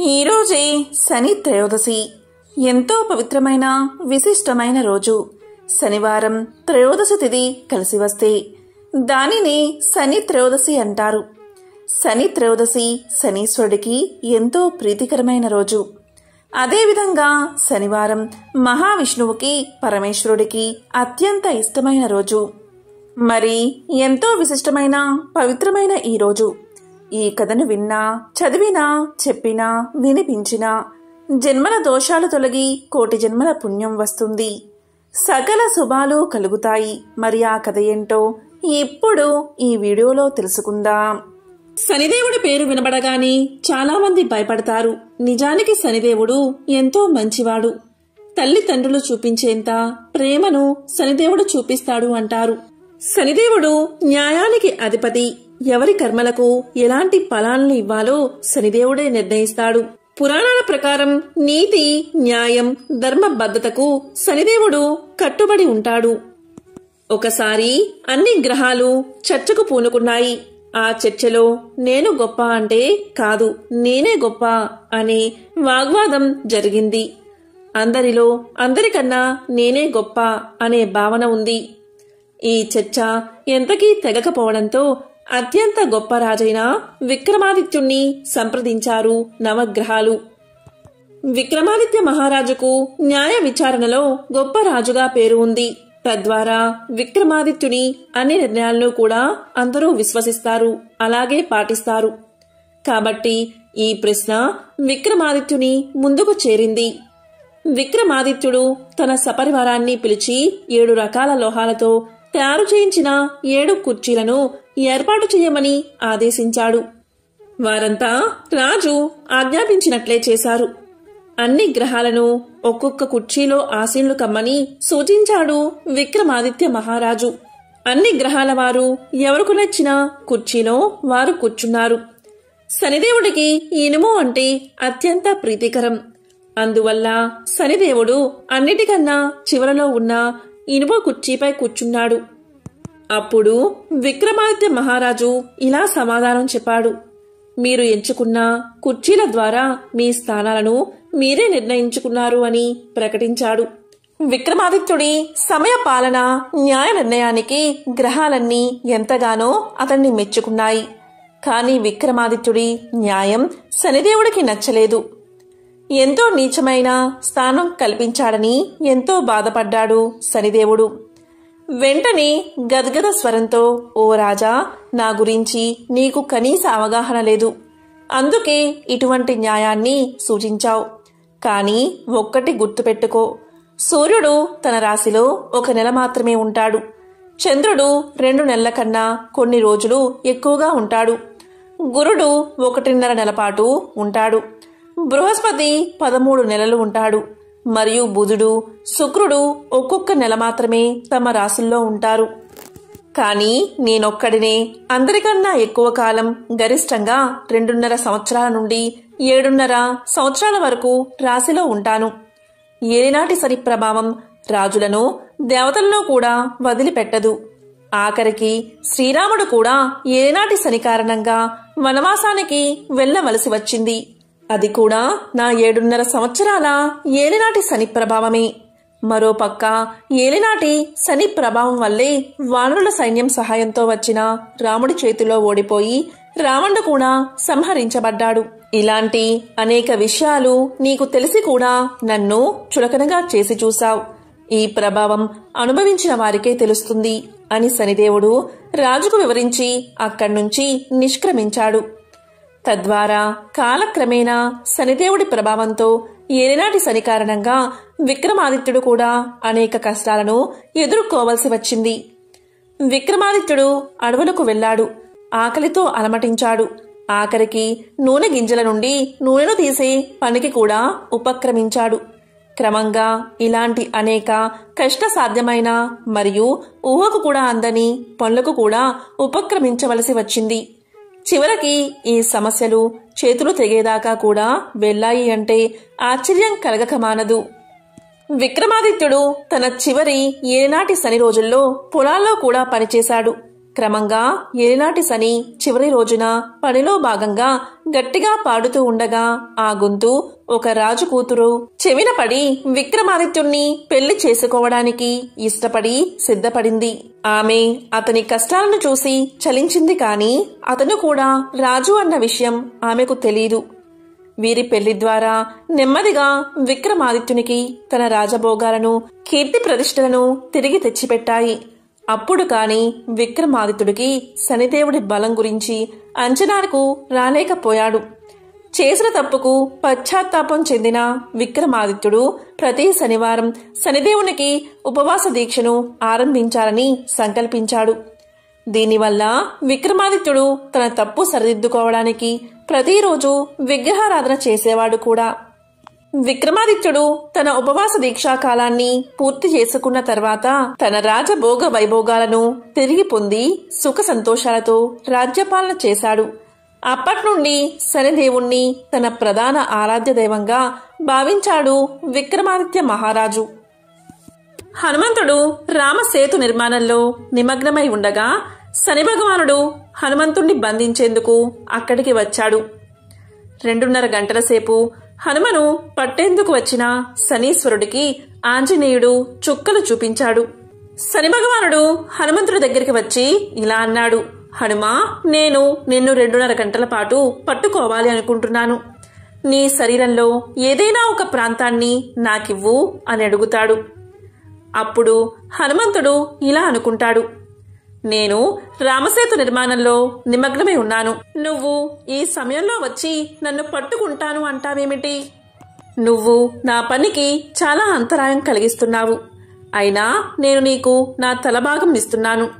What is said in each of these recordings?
ఈరోజే శని త్రయోదశి. ఎంతో పవిత్రమైన విశిష్టమైన రోజు. శనివారం త్రయోదశి తిథి కలిసి వస్తే దానిని శని త్రయోదశి అంటారు. శని త్రయోదశి శనీశ్వరుడికి ఎంతో ప్రీతికరమైన రోజు. అదేవిధంగా శనివారం మహావిష్ణువుకి పరమేశ్వరుడికి అత్యంత ఇష్టమైన రోజు. మరి ఎంతో విశిష్టమైన పవిత్రమైన ఈ రోజు. ఈ కథను విన్నా చదివినా చెప్పినా వినిపించినా జన్మల దోషాలు తొలగి కోటి జన్మల పుణ్యం వస్తుంది. సకల శుభాలు కలుగుతాయి. మరి ఆ కథ ఏంటో ఇప్పుడు ఈ వీడియోలో తెలుసుకుందాం. శనిదేవుడి పేరు వినబడగానే చాలా మంది భయపడతారు. నిజానికి శనిదేవుడు ఎంతో మంచివాడు. తల్లిదండ్రులు చూపించేంత ప్రేమను శనిదేవుడు చూపిస్తాడు అంటారు. శనిదేవుడు న్యాయానికి అధిపతి. ఎవరి కర్మలకు ఎలాంటి ఫలాలను ఇవ్వాలో శనిదేవుడే నిర్ణయిస్తాడు. పురాణాల ప్రకారం నీతి న్యాయం ధర్మబద్ధతకు శనిదేవుడు కట్టుబడి ఉంటాడు. ఒకసారి అన్ని గ్రహాలు చర్చకు పూనుకున్నాయి. ఆ చర్చలో నేను గొప్ప అంటే కాదు నేనే గొప్ప అనే వాగ్వాదం జరిగింది. అందరిలో అందరికన్నా నేనే గొప్ప అనే భావన ఉంది. ఈ చర్చ ఎంతకీ తెగకపోవడంతో అత్యంత గొప్ప రాజైన విక్రమాదిత్యుణ్ణి సంప్రదించారు నవగ్రహాలు. విక్రమాదిత్య మహారాజుకు న్యాయ విచారణలో గొప్ప రాజుగా పేరు ఉంది. తద్వారా విక్రమాదిత్యుని అన్ని నిర్ణయాలను కూడా అందరూ విశ్వసిస్తారు అలాగే పాటిస్తారు. కాబట్టి ఈ ప్రశ్న విక్రమాదిత్యుని ముందుకు చేరింది. విక్రమాదిత్యుడు తన సపరివారాన్ని పిలిచి ఏడు రకాల లోహాలతో తయారు చేయించిన ఏడు కుర్చీలను ఏర్పాటు చేయమని ఆదేశించాడు. వారంతా రాజు ఆజ్ఞాపించినట్లే చేశారు. అన్ని గ్రహాలను ఒక్కొక్క కుర్చీలో ఆసీనులు కమ్మని సూచించాడు విక్రమాదిత్య మహారాజు. అన్ని గ్రహాల వారు ఎవరికి నచ్చిన కుర్చీలో వారు కూర్చున్నారు. శనిదేవుడికి ఇనుము అంటే అత్యంత ప్రీతికరం. అందువల్ల శనిదేవుడు అన్నిటికన్నా చివరలో ఉన్న ఇనుము కుర్చీపై కూర్చున్నాడు. అప్పుడు విక్రమాదిత్య మహారాజు ఇలా సమాధానం చెప్పాడు. మీరు ఎంచుకున్న కుర్చీల ద్వారా మీ స్థానాలను మీరే నిర్ణయించుకున్నారు అని ప్రకటించాడు. విక్రమాదిత్యుడి సమయ పాలన న్యాయ నిర్ణయానికి గ్రహాలన్నీ ఎంతగానో అతన్ని మెచ్చుకున్నాయి. కాని విక్రమాదిత్యుడి న్యాయం శనిదేవుడికి నచ్చలేదు. ఎంతో నీచమైన స్థానం కల్పించాడని ఎంతో బాధపడ్డాడు శనిదేవుడు. వెంటనే గద్గద స్వరంతో ఓ రాజా నా గురించి నీకు కనీస అవగాహన లేదు. అందుకే ఇటువంటి న్యాయాన్ని సూచించావు. కాని ఒక్కటి గుర్తుపెట్టుకో సూర్యుడు తన రాశిలో ఒక నెల మాత్రమే ఉంటాడు. చంద్రుడు రెండు నెలల కన్నా కొన్ని రోజులు ఎక్కువగా ఉంటాడు. గురుడు ఒకటిన్నర నెలపాటు ఉంటాడు. బృహస్పతి పదమూడు నెలలు ఉంటాడు. మరియు బుధుడు శుక్రుడు ఒక్కొక్క నెల మాత్రమే తమ రాసుల్లో ఉంటారు. కానీ నేనొక్కడినే. అందరికన్నా ఎక్కువ కాలం గరిష్టంగా రెండున్నర సంవత్సరాల నుండి ఏడున్నర సంవత్సరాల వరకు రాశిలో ఉంటాను. ఏనాటి సరి ప్రభావం రాజులను దేవతలను కూడా వదిలిపెట్టదు. ఆఖరికి శ్రీరాముడు కూడా ఏనాటి శని కారణంగా వనవాసానికి వెళ్ళవలసి వచ్చింది. అది కూడా నా ఏడున్నర సంవత్సరాల ఏలినాటి శని ప్రభావమే. మరోపక్క ఏలినాటి శని ప్రభావం వల్లే వానరుల సైన్యం సహాయంతో వచ్చిన రాముడి చేతిలో ఓడిపోయి రావణుడు కూడా సంహరించబడ్డాడు. ఇలాంటి అనేక విషయాలు నీకు తెలిసి కూడా నన్ను చులకనగా చేసి చూశావు. ఈ ప్రభావం అనుభవించిన వారికే తెలుస్తుంది అని శనిదేవుడు రాజుకు వివరించి అక్కడ్నుంచి నిష్క్రమించాడు. తద్వారా కాలక్రమేణా శనిదేవుడి ప్రభావంతో ఏనాటి శని కారణంగా విక్రమాదిత్యుడు కూడా అనేక కష్టాలను ఎదుర్కోవలసి వచ్చింది. విక్రమాదిత్యుడు అడవులకు వెళ్ళాడు. ఆకలితో అలమటించాడు. ఆఖరికి నూనె గింజల నుండి నూనెను తీసే పనికి కూడా ఉపక్రమించాడు. క్రమంగా ఇలాంటి అనేక కష్టసాధ్యమైన మరియు ఊహకు కూడా అందని పనులకు కూడా ఉపక్రమించవలసి వచ్చింది. చివరికి ఈ సమస్యలు చేతులు తెగేదాకా కూడా వెళ్ళాయి అంటే ఆశ్చర్యం కలగక మానదు. విక్రమాదిత్యుడు తన చివరి ఏనాటి శని రోజుల్లో పొలాల్లో కూడా పనిచేశాడు. క్రమంగా ఏలినాటి శని చివరి రోజున పనిలో భాగంగా గట్టిగా పాడుతూ ఉండగా ఆ గొంతు ఒక రాజు కూతురు చెవిన పడి విక్రమాదిత్యుణ్ణి పెళ్ళి చేసుకోవడానికి ఇష్టపడి సిద్ధపడింది. ఆమె అతని కష్టాలను చూసి చలించింది కాని అతను కూడా రాజు అన్న విషయం ఆమెకు తెలీదు. వీరి పెళ్ళి ద్వారా నెమ్మదిగా విక్రమాదిత్యునికి తన రాజభోగాలను కీర్తి ప్రతిష్టలను తిరిగి తెచ్చిపెట్టాయి. అప్పుడు కాని విక్రమాదిత్యుడికి శనిదేవుడి బలం గురించి అంచనాలకు రాలేకపోయాడు. చేసిన తప్పుకు పశ్చాత్తాపం చెందిన విక్రమాదిత్యుడు ప్రతి శనివారం శనిదేవునికి ఉపవాస దీక్షను ఆరంభించాలని సంకల్పించాడు. దీనివల్ల విక్రమాదిత్యుడు తన తప్పు సరిదిద్దుకోవడానికి ప్రతిరోజు విగ్రహారాధన చేసేవాడు కూడా. విక్రమాదిత్యుడు తన ఉపవాస దీక్షాకాలాన్ని పూర్తి చేసుకున్న తర్వాత తన రాజభోగ వైభోగాలను తిరిగి పొంది సుఖ సంతోషాలతో రాజ్యపాలన చేశాడు. అప్పటి నుండి శనిదేవుణ్ణి తన ప్రధాన ఆరాధ్య దైవంగా భావించాడు విక్రమాదిత్య మహారాజు. హనుమంతుడు రామసేతు నిర్మాణంలో నిమగ్నమై ఉండగా శని భగవానుడు హనుమంతుణ్ణి బంధించేందుకు అక్కడికి వచ్చాడు. రెండున్నర గంటల సేపు హనుమను పట్టేందుకు వచ్చిన శనీశ్వరుడికి ఆంజనేయుడు చుక్కలు చూపించాడు. శని భగవానుడు హనుమంతుడి దగ్గరికి వచ్చి ఇలా అన్నాడు హనుమా నేను నిన్ను రెండున్నర గంటల పాటు పట్టుకోవాలి అనుకుంటున్నాను. నీ శరీరంలో ఏదైనా ఒక ప్రాంతాన్ని నాకివ్వు అని అడుగుతాడు. అప్పుడు హనుమంతుడు ఇలా అనుకుంటాడు నేను రామసేతు నిర్మాణంలో నిమగ్నమై ఉన్నాను. నువ్వు ఈ సమయంలో వచ్చి నన్ను పట్టుకుంటాను అంటావేమిటి? నువ్వు నా పనికి చాలా అంతరాయం కలిగిస్తున్నావు. అయినా నేను నీకు నా తలభాగం ఇస్తున్నాను.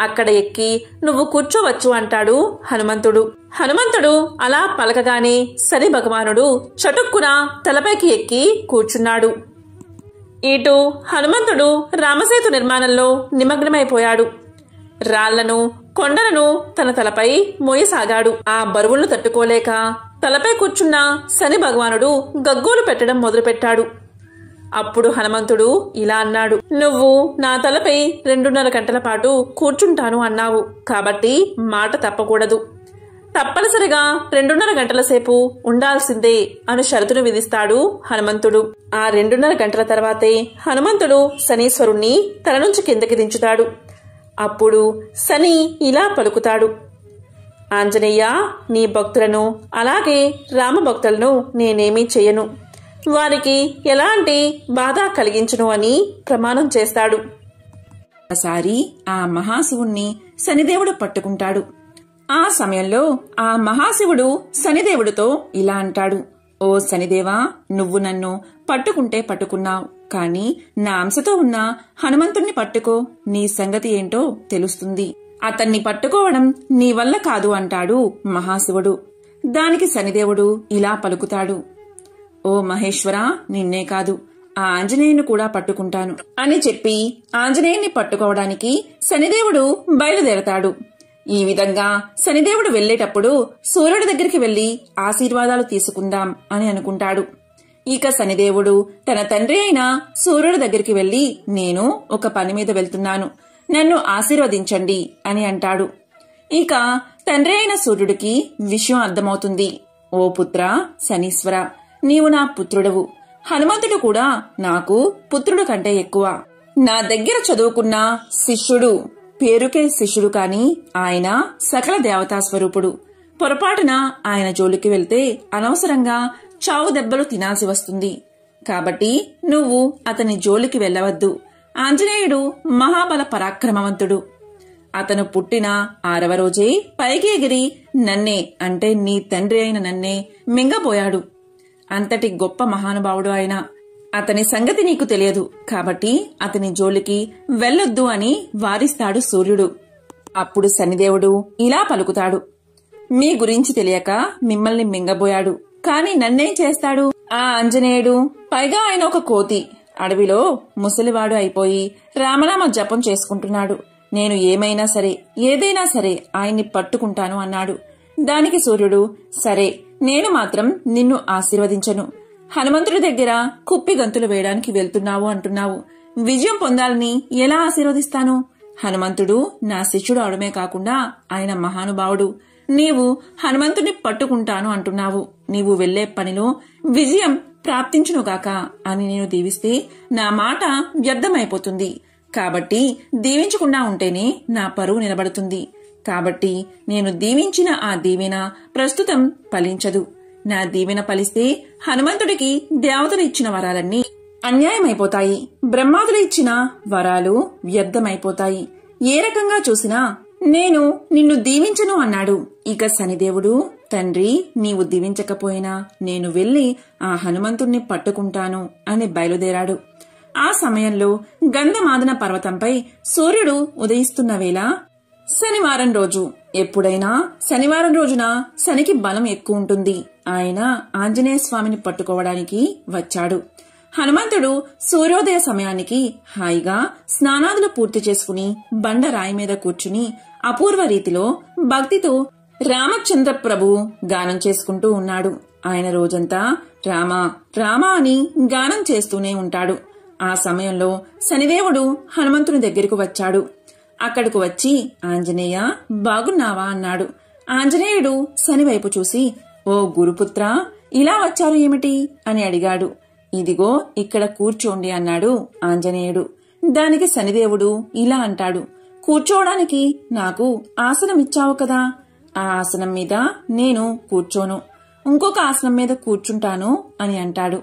అక్కడ ఎక్కి నువ్వు కూర్చోవచ్చు అంటాడు హనుమంతుడు. హనుమంతుడు అలా పలకగానే శని భగవానుడు చటుక్కున తలపైకి ఎక్కి కూర్చున్నాడు. ఇటు హనుమంతుడు రామసేతు నిర్మాణంలో నిమగ్నమైపోయాడు. రాళ్ళను కొండలను తన తలపై మోయసాగాడు. ఆ బరువులను తట్టుకోలేక తలపై కూర్చున్న శని భగవానుడు గగ్గోలు పెట్టడం మొదలుపెట్టాడు. అప్పుడు హనుమంతుడు ఇలా అన్నాడు నువ్వు నా తలపై రెండున్నర గంటల పాటు కూర్చుంటాను అన్నావు. కాబట్టి మాట తప్పకూడదు. తప్పనిసరిగా రెండున్నర గంటల సేపు ఉండాల్సిందే అని షరతును విధిస్తాడు హనుమంతుడు. ఆ రెండున్నర గంటల తర్వాతే హనుమంతుడు శనీశ్వరుణ్ణి తల నుంచి కిందకి దించుతాడు. అప్పుడు శని ఇలా పలుకుతాడు. ఆంజనేయ నీ భక్తులను అలాగే రామ భక్తులను నేనేమీ చేయను. వారికి ఎలాంటి బాధ కలిగించును అని ప్రమాణం చేస్తాడు. ఒకసారి ఆ మహాశివుణ్ణి శనిదేవుడు పట్టుకుంటాడు. ఆ సమయంలో ఆ మహాశివుడు శనిదేవుడితో ఇలా అంటాడు ఓ శనిదేవా నువ్వు నన్ను పట్టుకుంటే పట్టుకున్నావు. కాని నా అంశతో ఉన్న హనుమంతుణ్ణి పట్టుకో. నీ సంగతి ఏంటో తెలుస్తుంది. అతన్ని పట్టుకోవడం నీ వల్ల కాదు అంటాడు మహాశివుడు. దానికి శనిదేవుడు ఇలా పలుకుతాడు. ఓ మహేశ్వరా నిన్నే కాదు ఆ ఆంజనేయుని కూడా పట్టుకుంటాను అని చెప్పి ఆంజనేయుని పట్టుకోవడానికి శనిదేవుడు బయలుదేరతాడు. ఈ విధంగా శనిదేవుడు వెళ్ళేటప్పుడు సూర్యుడి దగ్గరికి వెళ్ళి ఆశీర్వాదాలు తీసుకుందాం అని అనుకుంటాడు. ఇక శనిదేవుడు తన తండ్రి అయిన సూర్యుడి దగ్గరికి వెళ్ళి నేను ఒక పని మీద వెళ్తున్నాను. నన్ను ఆశీర్వదించండి అని అంటాడు. ఇక తండ్రి అయిన సూర్యుడికి విషయం అర్థమవుతుంది. ఓ పుత్ర శనీశ్వర నీవు నా పుత్రుడవు. హనుమంతుడు కూడా నాకు పుత్రుడు కంటే ఎక్కువ. నా దగ్గర చదువుకున్న శిష్యుడు పేరుకే శిష్యుడు కాని ఆయన సకల దేవతా స్వరూపుడు. పొరపాటున ఆయన జోలికి వెళ్తే అనవసరంగా చావు దెబ్బలు తినాల్సి వస్తుంది. కాబట్టి నువ్వు అతని జోలికి వెళ్ళవద్దు. ఆంజనేయుడు మహాబల పరాక్రమవంతుడు. అతను పుట్టిన ఆరవ రోజే పైకి ఎగిరి నన్నే అంటే నీ తండ్రి అయిన నన్నే మింగపోయాడు అంతటి గొప్ప మహానుభావుడు ఆయన. అతని సంగతి నీకు తెలియదు. కాబట్టి అతని జోలికి వెళ్ళొద్దు అని వారిస్తాడు సూర్యుడు. అప్పుడు శనిదేవుడు ఇలా పలుకుతాడు. మీ గురించి తెలియక మిమ్మల్ని మింగబోయాడు. కాని నన్నేం చేస్తాడు? ఆ ఆంజనేయుడు. పైగా ఆయన ఒక కోతి. అడవిలో ముసలివాడు అయిపోయి రామనామ జపం చేసుకుంటున్నాడు. నేను ఏమైనా సరే ఏదైనా సరే ఆయన్ని పట్టుకుంటాను అన్నాడు. దానికి సూర్యుడు సరే నేను మాత్రం నిన్ను ఆశీర్వదించను. హనుమంతుడి దగ్గర కుప్పి గంతులు వేయడానికి వెళ్తున్నావు అంటున్నావు. విజయం పొందాలని ఎలా ఆశీర్వదిస్తాను? హనుమంతుడు నా శిష్యుడు అవడమే కాకుండా ఆయన మహానుభావుడు. నీవు హనుమంతుడిని పట్టుకుంటాను అంటున్నావు. నీవు వెళ్ళే పనిలో విజయం ప్రాప్తించునుగాక అని నేను దీవిస్తే నా మాట వ్యర్థమైపోతుంది. కాబట్టి దీవించకుండా ఉంటేనే నా పరువు నిలబడుతుంది. కాబట్టి నేను దీవించిన ఆ దీవెన ప్రస్తుతం ఫలించదు. నా దీవెన ఫలిస్తే హనుమంతుడికి దేవతలు ఇచ్చిన వరాలన్నీ అన్యాయమైపోతాయి. బ్రహ్మాదులు ఇచ్చిన వరాలు వ్యర్థమైపోతాయి. ఏ రకంగా చూసినా నేను నిన్ను దీవించను అన్నాడు. ఇక శనిదేవుడు తండ్రి నీవు దీవించకపోయినా నేను వెళ్ళి ఆ హనుమంతుణ్ణి పట్టుకుంటాను అని బయలుదేరాడు. ఆ సమయంలో గంధమాదన పర్వతంపై సూర్యుడు ఉదయిస్తున్న వేళ శనివారం రోజు. ఎప్పుడైనా శనివారం రోజున శనికి బలం ఎక్కువ ఉంటుంది. ఆయన ఆంజనేయ స్వామిని పట్టుకోవడానికి వచ్చాడు. హనుమంతుడు సూర్యోదయ సమయానికి హాయిగా స్నానాదులు పూర్తి చేసుకుని బండ రాయి మీద కూర్చుని అపూర్వ రీతిలో భక్తితో రామచంద్ర ప్రభు గానం చేసుకుంటూ ఉన్నాడు. ఆయన రోజంతా రామ రామ అని గానం చేస్తూనే ఉంటాడు. ఆ సమయంలో శనిదేవుడు హనుమంతుని దగ్గరకు వచ్చాడు. అక్కడకు వచ్చి ఆంజనేయ బాగున్నావా? అన్నాడు. ఆంజనేయుడు శనివైపు చూసి ఓ గురుపుత్ర ఇలా వచ్చారు ఏమిటి? అని అడిగాడు. ఇదిగో ఇక్కడ కూర్చోండి అన్నాడు ఆంజనేయుడు. దానికి శనిదేవుడు ఇలా అంటాడు. కూర్చోవడానికి నాకు ఆసనం ఇచ్చావు కదా. ఆ ఆసనం మీద నేను కూర్చోను. ఇంకొక ఆసనం మీద కూర్చుంటాను అని అంటాడు.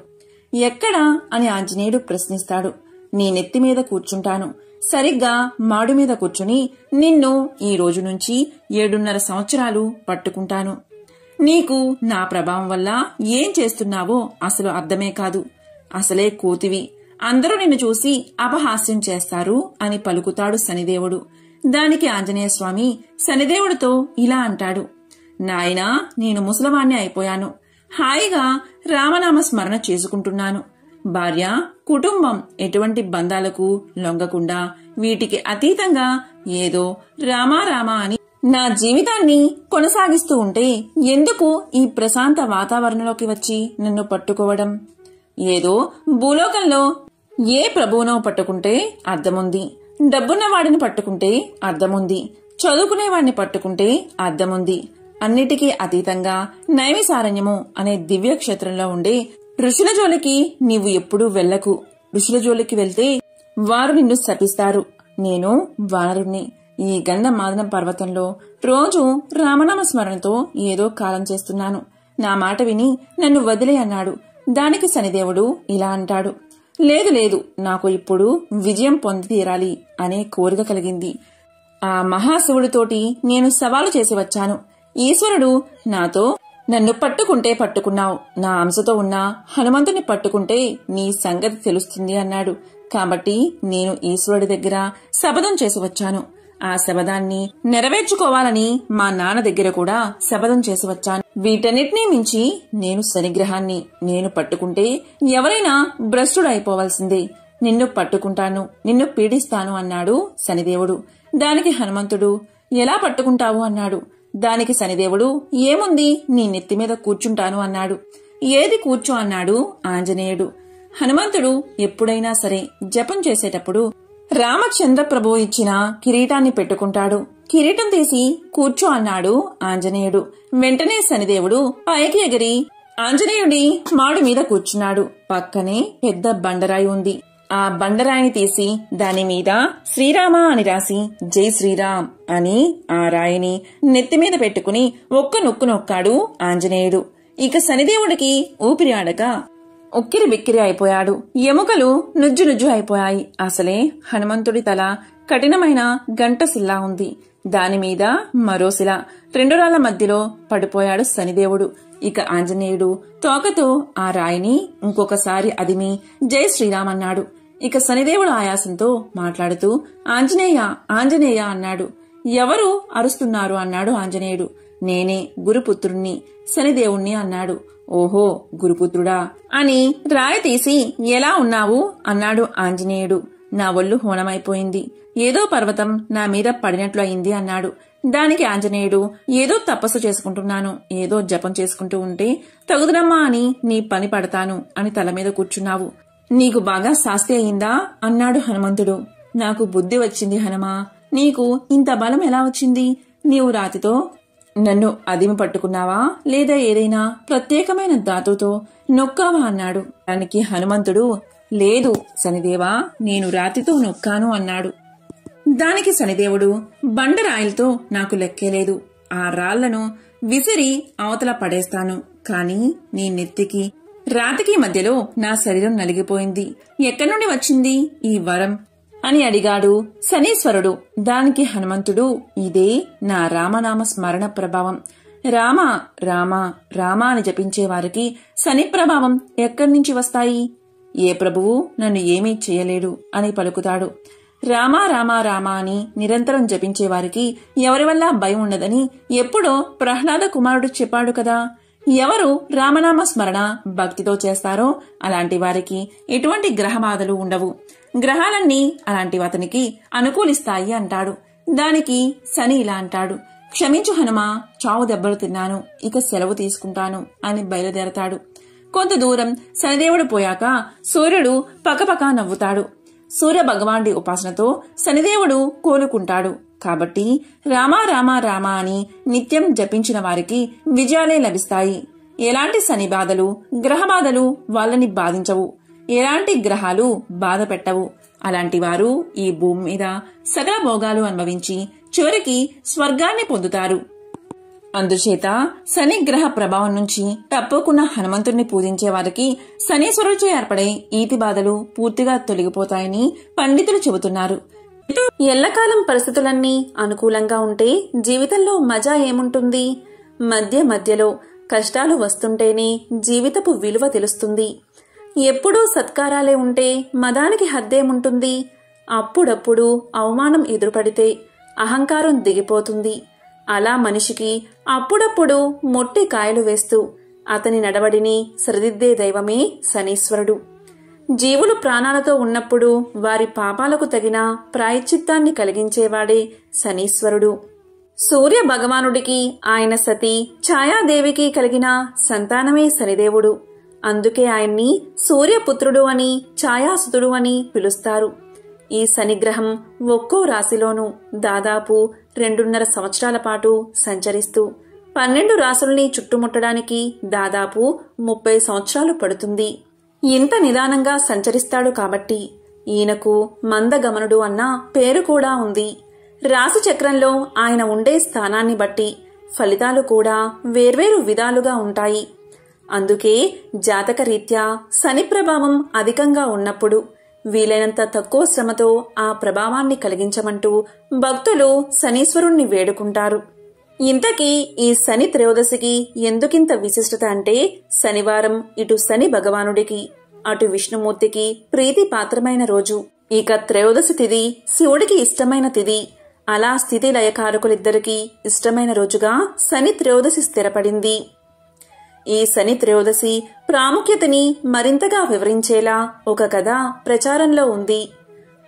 ఎక్కడా అని ఆంజనేయుడు ప్రశ్నిస్తాడు. నీ నెత్తి మీద కూర్చుంటాను. సరిగ్గా మాడు మీద కూర్చుని నిన్ను ఈ రోజు నుంచి ఏడున్నర సంవత్సరాలు పట్టుకుంటాను. నీకు నా ప్రభావం వల్ల ఏం చేస్తున్నావో అసలు అర్థమే కాదు. అసలే కోతివి. అందరూ నిన్ను చూసి అపహాస్యం చేస్తారు అని పలుకుతాడు శనిదేవుడు. దానికి ఆంజనేయస్వామి శనిదేవుడితో ఇలా అంటాడు. నాయనా నేను ముసలవాణ్ణి అయిపోయాను. హాయిగా రామనామ స్మరణ చేసుకుంటున్నాను. భార్య కుటుంబం ఎటువంటి బంధాలకు లొంగకుండా వీటికి అతీతంగా ఏదో రామా రామా అని నా జీవితాన్ని కొనసాగిస్తూ ఉంటే ఎందుకు ఈ ప్రశాంత వాతావరణంలోకి వచ్చి నన్ను పట్టుకోవడం? ఏదో భూలోకంలో ఏ ప్రభువునో పట్టుకుంటే అర్థముంది. డబ్బున్న వాడిని పట్టుకుంటే అర్థముంది. చదువుకునేవాడిని పట్టుకుంటే అర్థముంది. అన్నిటికీ అతీతంగా నైమిసారణ్యము అనే దివ్యక్షేత్రంలో ఉండే ఋషుల జోలికి నీవు ఎప్పుడూ వెళ్ళకు ఋషుల జోలికి వెళ్తే వారు నిన్ను శపిస్తారు. నేను వానరుణ్ణి. ఈ గంధమాదన పర్వతంలో రోజు రామనామ స్మరణతో ఏదో కాలం చేస్తున్నాను. నా మాట విని నన్ను వదిలే అన్నాడు. దానికి శనిదేవుడు ఇలా అంటాడు. లేదు లేదు. నాకు ఇప్పుడు విజయం పొంది తీరాలి అనే కోరిక కలిగింది. ఆ మహాశివుడితోటి నేను సవాలు చేసి వచ్చాను. ఈశ్వరుడు నాతో నన్ను పట్టుకుంటే పట్టుకున్నావు. నా అంశతో ఉన్న హనుమంతుని పట్టుకుంటే నీ సంగతి తెలుస్తుంది అన్నాడు. కాబట్టి నేను ఈశ్వరుడి దగ్గర శపథం చేసి వచ్చాను. ఆ శపథాన్ని నెరవేర్చుకోవాలని మా నాన్న దగ్గర కూడా శపథం చేసి వచ్చాను. వీటన్నిటినీ మించి నేను శనిగ్రహాన్ని నేను పట్టుకుంటే ఎవరైనా భ్రష్టుడైపోవలసిందే. నిన్ను పట్టుకుంటాను నిన్ను పీడిస్తాను అన్నాడు శనిదేవుడు. దానికి హనుమంతుడు ఎలా పట్టుకుంటావు? అన్నాడు. దానికి శనిదేవుడు ఏముంది? నీ నెత్తి మీద కూర్చుంటాను అన్నాడు. ఏది కూర్చో? అన్నాడు ఆంజనేయుడు. హనుమంతుడు ఎప్పుడైనా సరే జపం చేసేటప్పుడు రామచంద్ర ప్రభు ఇచ్చిన కిరీటాన్ని పెట్టుకుంటాడు. కిరీటం తీసి కూర్చో అన్నాడు ఆంజనేయుడు. వెంటనే శనిదేవుడు పైకి ఎగిరి ఆంజనేయుడి మాడు మీద కూర్చున్నాడు. పక్కనే పెద్ద బండరాయి ఉంది. ఆ బండరాయిని తీసి దాని మీద శ్రీరామ అని రాసి జై శ్రీరామ్ అని ఆ రాయిని నెత్తి మీద పెట్టుకుని ఒక్క నొక్కు నొక్కాడు ఆంజనేయుడు. ఇక శనిదేవుడికి ఊపిరి ఆడక ఉక్కిరి బిక్కిరి అయిపోయాడు. ఎముకలు నుజ్జు నుజ్జు అయిపోయాయి. అసలే హనుమంతుడి తల కఠినమైన గంట ఉంది. దానిమీద మరో శిల. రెండు రాళ్ళ మధ్యలో పడిపోయాడు శనిదేవుడు. ఇక ఆంజనేయుడు తోకతో ఆ రాయిని ఇంకొకసారి అదిమి జై శ్రీరామ్ అన్నాడు. ఇక శనిదేవుడు ఆయాసంతో మాట్లాడుతూ ఆంజనేయ ఆంజనేయ అన్నాడు. ఎవరు అరుస్తున్నారు? అన్నాడు ఆంజనేయుడు. నేనే గురుపుత్రుణ్ణి శనిదేవుణ్ణి అన్నాడు. ఓహో గురుపుత్రుడా అని రాయి తీసి ఎలా ఉన్నావు? అన్నాడు ఆంజనేయుడు. నా ఒళ్ళు హోనమైపోయింది ఏదో పర్వతం నా మీద పడినట్లు అయింది అన్నాడు. దానికి ఆంజనేయుడు ఏదో తపస్సు చేసుకుంటున్నాను. ఏదో జపం చేసుకుంటూ ఉంటే తగుదరమ్మా అని నీ పని పడతాను అని తల మీద కూర్చున్నావు. నీకు బాగా శాస్తి అయిందా? అన్నాడు హనుమంతుడు. నాకు బుద్ధి వచ్చింది హనుమా. నీకు ఇంత బలం ఎలా వచ్చింది? నీవు రాతితో నన్ను అదిమి పట్టుకున్నావా? లేదా ఏదైనా ప్రత్యేకమైన ధాతుతో నొక్కావా అన్నాడు. దానికి హనుమంతుడు లేదు శనిదేవా నేను రాతితో నొక్కాను అన్నాడు. దానికి శనిదేవుడు బండరాయిలతో నాకు లెక్కేలేదు. ఆ రాళ్ళను విసిరి అవతల పడేస్తాను. కాని నీ నెత్తికి రాతికి మధ్యలో నా శరీరం నలిగిపోయింది. ఎక్కడి నుండి వచ్చింది ఈ వరం? అని అడిగాడు. శనీశ్వరుడు దానికి హనుమంతుడు ఇదే నా రామనామ స్మరణ ప్రభావం. రామ రామ రామ అని జపించేవారికి శని ప్రభావం ఎక్కడి నుంచి వస్తాయి? ఏ ప్రభువు నన్ను ఏమీ చేయలేడు అని పలుకుతాడు. రామా రామా రామా అని నిరంతరం జపించేవారికి ఎవరి వల్ల భయం ఉండదని ఎప్పుడో ప్రహ్లాద కుమారుడు చెప్పాడు కదా. ఎవరు రామనామ స్మరణ భక్తితో చేస్తారో అలాంటి వారికి ఎటువంటి గ్రహబాధలు ఉండవు. గ్రహాలన్నీ అలాంటి అతనికి అనుకూలిస్తాయి అంటాడు. దానికి శని ఇలా అంటాడు. క్షమించు హనుమా చావు దెబ్బలు తిన్నాను ఇక సెలవు తీసుకుంటాను అని బయలుదేరతాడు. కొంత దూరం శనిదేవుడు పోయాక సూర్యుడు పకపక నవ్వుతాడు. సూర్య భగవానుడి ఉపాసనతో శనిదేవుడు కోలుకుంటాడు. కాబట్టి రామా రామా రామా అని నిత్యం జపించిన వారికి విజయాలే లభిస్తాయి. ఎలాంటి శని బాధలు గ్రహ బాధలు వాళ్ళని బాధించవు. ఎలాంటి గ్రహాలు బాధ పెట్టవు అలాంటి వారు ఈ భూమి మీద సకల భోగాలు అనుభవించి చివరికి స్వర్గాన్ని పొందుతారు. అందుచేత శని గ్రహ ప్రభావం నుంచి తప్పకుండా హనుమంతుడిని పూజించే వారికి శనీశ్వరుడిచే ఏర్పడే ఈతి బాధలు పూర్తిగా తొలగిపోతాయని పండితులు చెబుతున్నారు. ఎల్లకాలం పరిస్థితులన్నీ అనుకూలంగా ఉంటే జీవితంలో మజా ఏముంటుంది? మధ్య మధ్యలో కష్టాలు వస్తుంటేనే జీవితపు విలువ తెలుస్తుంది. ఎప్పుడూ సత్కారాలే ఉంటే మదానికి హద్దేముంటుంది? అప్పుడప్పుడు అవమానం ఎదురుపడితే అహంకారం దిగిపోతుంది. అలా మనిషికి అప్పుడప్పుడు మొట్టి కాయలు వేస్తూ అతని నడవడిని సరిదిద్దే దైవమే శనీశ్వరుడు. జీవులు ప్రాణాలతో ఉన్నప్పుడు వారి పాపాలకు తగిన ప్రాయశ్చిత్తాన్ని కలిగించేవాడే శనీశ్వరుడు. సూర్య భగవానుడికి ఆయన సతి ఛాయాదేవికి కలిగిన సంతానమే శనిదేవుడు. అందుకే ఆయన్ని సూర్యపుత్రుడు అని ఛాయాసుతుడు అని పిలుస్తారు. ఈ శనిగ్రహం ఒక్కో రాశిలోనూ దాదాపు రెండున్నర సంవత్సరాల పాటు సంచరిస్తూ పన్నెండు రాసుల్ని చుట్టుముట్టడానికి దాదాపు ముప్పై సంవత్సరాలు పడుతుంది. ఇంత నిదానంగా సంచరిస్తాడు కాబట్టి ఈయనకు మందగమనుడు అన్న పేరు కూడా ఉంది. రాశి చక్రంలో ఆయన ఉండే స్థానాన్ని బట్టి ఫలితాలు కూడా వేర్వేరు విధాలుగా ఉంటాయి. అందుకే జాతక రీత్యా శని ప్రభావం అధికంగా ఉన్నప్పుడు వీలైనంత తక్కువ శ్రమతో ఆ ప్రభావాన్ని కలిగించమంటూ భక్తులు శనీశ్వరుణ్ణి వేడుకుంటారు. ఇంతకీ ఈ శని త్రయోదశికి ఎందుకింత విశిష్టత అంటే శనివారం ఇటు శని భగవానుడికి అటు విష్ణుమూర్తికి ప్రీతి పాత్రమైన రోజు. ఇక త్రయోదశి తిది శివుడికి ఇష్టమైన తిది. అలా స్థితి లయకారకులిద్దరికీ ఇష్టమైన రోజుగా శని త్రయోదశి స్థిరపడింది. ఈ శని త్రయోదశి ప్రాముఖ్యతని మరింతగా వివరించేలా ఒక కథ ప్రచారంలో ఉంది.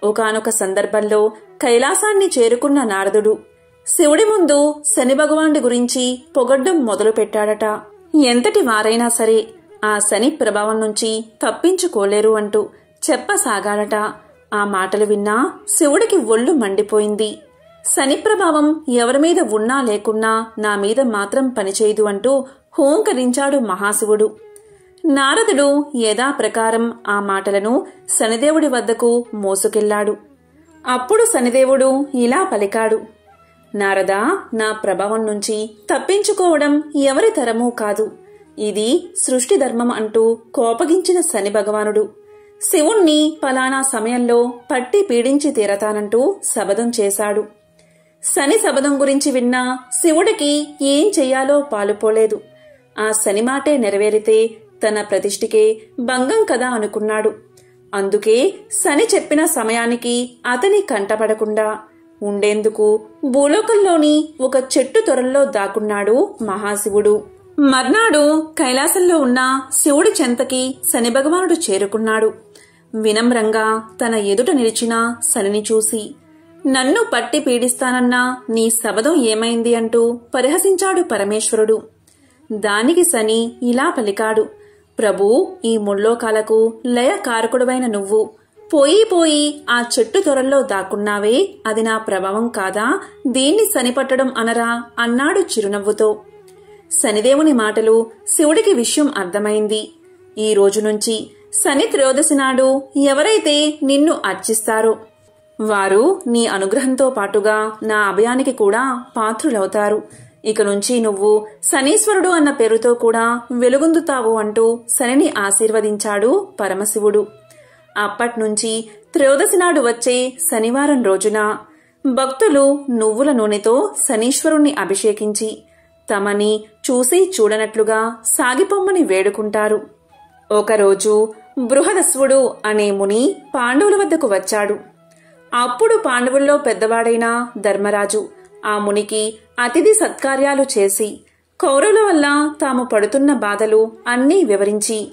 ఒకానొక సందర్భంలో కైలాసాన్ని చేరుకున్న నారదుడు శివుడి ముందు శని భగవానుడి గురించి పొగడ్డం మొదలుపెట్టాడట. ఎంతటి వారైనా సరే ఆ శని ప్రభావం నుంచి తప్పించుకోలేరు అంటూ చెప్పసాగాడట. ఆ మాటలు విన్నా శివుడికి ఒళ్ళు మండిపోయింది. శని ప్రభావం ఎవరి మీద ఉన్నా లేకున్నా నా మీద మాత్రం పనిచేయదు అంటూ హోంకరించాడు మహాశివుడు. నారదుడు యథాప్రకారం ఆ మాటలను శనిదేవుడి వద్దకు మోసుకెళ్ళాడు అప్పుడు శనిదేవుడు ఇలా పలికాడు. నారదా నా ప్రభావం నుంచి తప్పించుకోవడం ఎవరి తరమూ కాదు. ఇది సృష్టి ధర్మం అంటూ కోపగించిన శని భగవానుడు. శివుణ్ణి పలానా సమయంలో పట్టి పీడించి తీరతానంటూ శబదం చేశాడు. శని శబదం గురించి విన్నా శివుడికి ఏం చెయ్యాలో పాలుపోలేదు. ఆ శని మాటే నెరవేరితే తన ప్రతిష్ఠకే భంగం కదా అనుకున్నాడు. అందుకే శని చెప్పిన సమయానికి అతని కంటపడకుండా ఉండేందుకు భూలోకంలోని ఒక చెట్టు తొరల్లో దాక్కున్నాడు మహాశివుడు. మర్నాడు కైలాసంలో ఉన్న శివుడి చెంతకి శని భగవానుడు చేరుకున్నాడు. వినమ్రంగా తన ఎదుట నిలిచిన శనిని చూసి నన్ను పట్టి పీడిస్తానన్నా నీ శబదం ఏమైంది? అంటూ పరిహసించాడు పరమేశ్వరుడు. దానికి శని ఇలా పలికాడు. ప్రభూ ఈ ముల్లోకాలకు లయ కారకుడువైన నువ్వు. పోయి పోయి ఆ చెట్టు త్వరల్లో దాక్కున్నావే అది నా ప్రభావం కాదా? దీన్ని సనిపట్టడం అనరా? అన్నాడు చిరునవ్వుతో. శనిదేవుని మాటలు శివుడికి విషయం అర్థమైంది. ఈ రోజు నుంచి శని త్రయోదశి నాడు ఎవరైతే నిన్ను అర్చిస్తారో వారు నీ అనుగ్రహంతో పాటుగా నా అభయానికి కూడా పాత్రులవుతారు. ఇక నుంచి నువ్వు శనీశ్వరుడు అన్న పేరుతో కూడా వెలుగొందుతావు అంటూ శనిని ఆశీర్వదించాడు పరమశివుడు. అప్పట్నుంచి త్రయోదశి నాడు వచ్చే శనివారం రోజున భక్తులు నువ్వుల నూనెతో శనీశ్వరుణ్ణి అభిషేకించి తమని చూసి చూడనట్లుగా సాగిపొమ్మని వేడుకుంటారు. ఒకరోజు బృహదస్వుడు అనే ముని పాండవుల వద్దకు వచ్చాడు. అప్పుడు పాండవుల్లో పెద్దవాడైన ధర్మరాజు ఆ మునికి అతిథి సత్కార్యాలు చేసి కౌరవుల వల్ల తాము పడుతున్న బాధలు అన్నీ వివరించి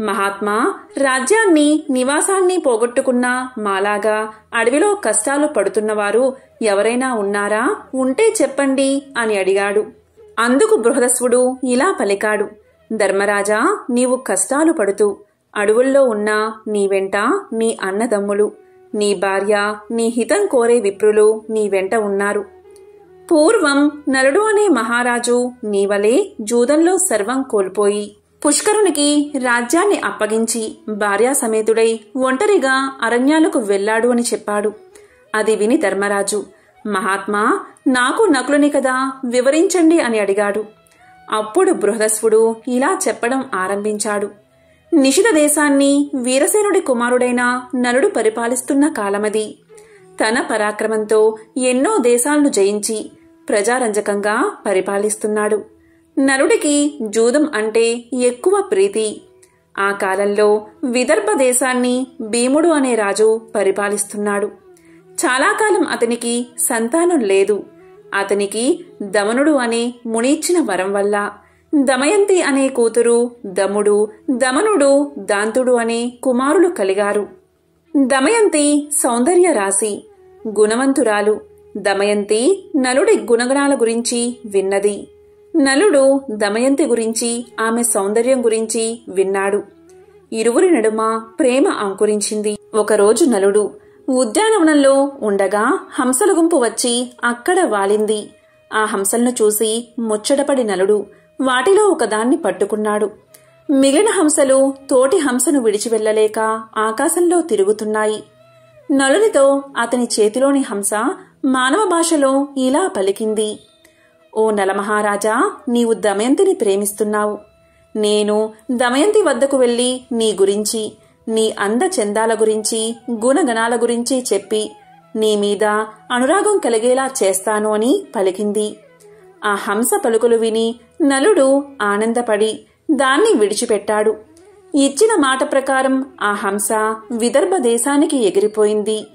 మహాత్మా రాజ్యాన్ని నివాసాన్ని పోగొట్టుకున్న మాలాగా అడవిలో కష్టాలు పడుతున్నవారు ఎవరైనా ఉన్నారా? ఉంటే చెప్పండి అని అడిగాడు. అందుకు బృహదస్వుడు ఇలా పలికాడు. ధర్మరాజా నీవు కష్టాలు పడుతూ అడవుల్లో ఉన్న నీ వెంట నీ అన్నదమ్ములు నీ భార్య నీ హితం కోరే విప్రులు నీ వెంట ఉన్నారు. పూర్వం నలుడు అనే మహారాజు నీవలే జూదంలో సర్వం కోల్పోయి పుష్కరునికి రాజ్యాన్ని అప్పగించి భార్యా సమేతుడై ఒంటరిగా అరణ్యాలకు వెళ్ళాడు అని చెప్పాడు. అది విని ధర్మరాజు మహాత్మా నాకు నకులుని కదా వివరించండి అని అడిగాడు. అప్పుడు బృహదస్వుడు ఇలా చెప్పడం ఆరంభించాడు. నిషిత దేశాన్ని వీరసేనుడి కుమారుడైన నలుడు పరిపాలిస్తున్న కాలమది. తన పరాక్రమంతో ఎన్నో దేశాలను జయించి ప్రజారంజకంగా పరిపాలిస్తున్నాడు. నలుడికి జూదం అంటే ఎక్కువ ప్రీతి. ఆ కాలంలో విదర్భ దేశాన్ని భీముడు అనే రాజు పరిపాలిస్తున్నాడు. చాలా కాలం అతనికి సంతానం లేదు. అతనికి దమనుడు అనే మునిచ్చిన వరం వల్ల. దమయంతి అనే కూతురు దముడు దమనుడు దాంతుడు అనే కుమారులు కలిగారు. దమయంతి సౌందర్య రాశి గుణవంతురాలు. దమయంతి నలుడి గుణగణాల గురించి విన్నది. నలుడు దమయంతి గురించి ఆమె సౌందర్యం గురించి విన్నాడు. ఇరువురి నడుమ ప్రేమ అంకురించింది. ఒకరోజు నలుడు ఉద్యానవనంలో ఉండగా హంసల గుంపు వచ్చి అక్కడ వాలింది. ఆ హంసలను చూసి ముచ్చటపడి నలుడు వాటిలో ఒకదాన్ని పట్టుకున్నాడు. మిగిలిన హంసలు తోటి హంసను విడిచి వెళ్ళలేక ఆకాశంలో తిరుగుతున్నాయి. నలునితో అతని చేతిలోని హంస మానవ భాషలో ఇలా పలికింది. ఓ నలమహారాజా నీవు దమయంతిని ప్రేమిస్తున్నావు. నేను దమయంతి వద్దకు వెళ్ళి నీ గురించి నీ అంద చందాల గురించి గుణగణాల గురించి చెప్పి నీ మీద అనురాగం కలిగేలా చేస్తాను అని పలికింది. ఆ హంస పలుకులు విని నలుడు ఆనందపడి దాన్ని విడిచిపెట్టాడు. ఇచ్చిన మాట ప్రకారం ఆ హంస విదర్భ దేశానికి ఎగిరిపోయింది.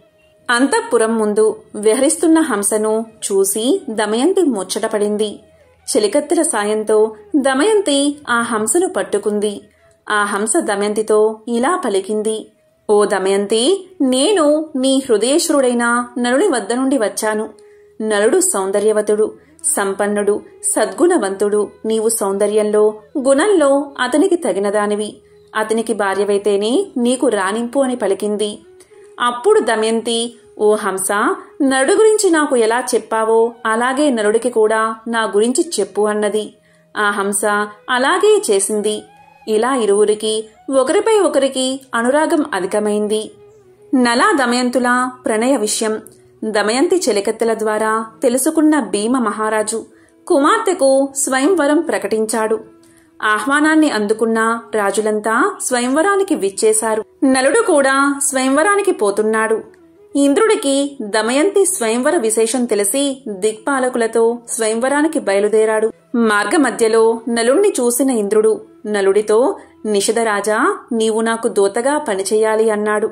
అంతఃపురం ముందు విహరిస్తున్న హంసను చూసి దమయంతి ముచ్చటపడింది. చెలికత్తెల సాయంతో దమయంతి ఆ హంసను పట్టుకుంది. ఆ హంస దమయంతితో ఇలా పలికింది. ఓ దమయంతి నేను నీ హృదయేశ్వరుడైన నలుడి వద్ద నుండి వచ్చాను. నలుడు సౌందర్యవతుడు సంపన్నుడు సద్గుణవంతుడు. నీవు సౌందర్యంలో గుణంలో అతనికి తగినదానివి. అతనికి భార్యవైతేనే నీకు రాణింపు అని పలికింది. అప్పుడు దమయంతి ఓ హంస నరుడు గురించి నాకు ఎలా చెప్పావో అలాగే నరుడికి కూడా నా గురించి చెప్పు అన్నది. ఆ హంస అలాగే చేసింది. ఇలా ఇరువురికి ఒకరిపై ఒకరికి అనురాగం అధికమైంది. నలా దమయంతుల ప్రణయ విషయం. దమయంతి చెలికత్తెల ద్వారా తెలుసుకున్న భీమ మహారాజు కుమార్తెకు స్వయంవరం ప్రకటించాడు. ఆహ్వానాన్ని అందుకున్న రాజులంతా స్వయంవరానికి విచ్చేశారు. నలుడు కూడా స్వయంవరానికి పోతున్నాడు. ఇంద్రుడికి దమయంతి స్వయంవర విశేషం తెలిసి దిక్పాలకులతో స్వయంవరానికి బయలుదేరాడు. మార్గమధ్యలో నలుణ్ణి చూసిన ఇంద్రుడు నలుడితో నిషధరాజా నీవు నాకు దోతగా పనిచేయాలి అన్నాడు.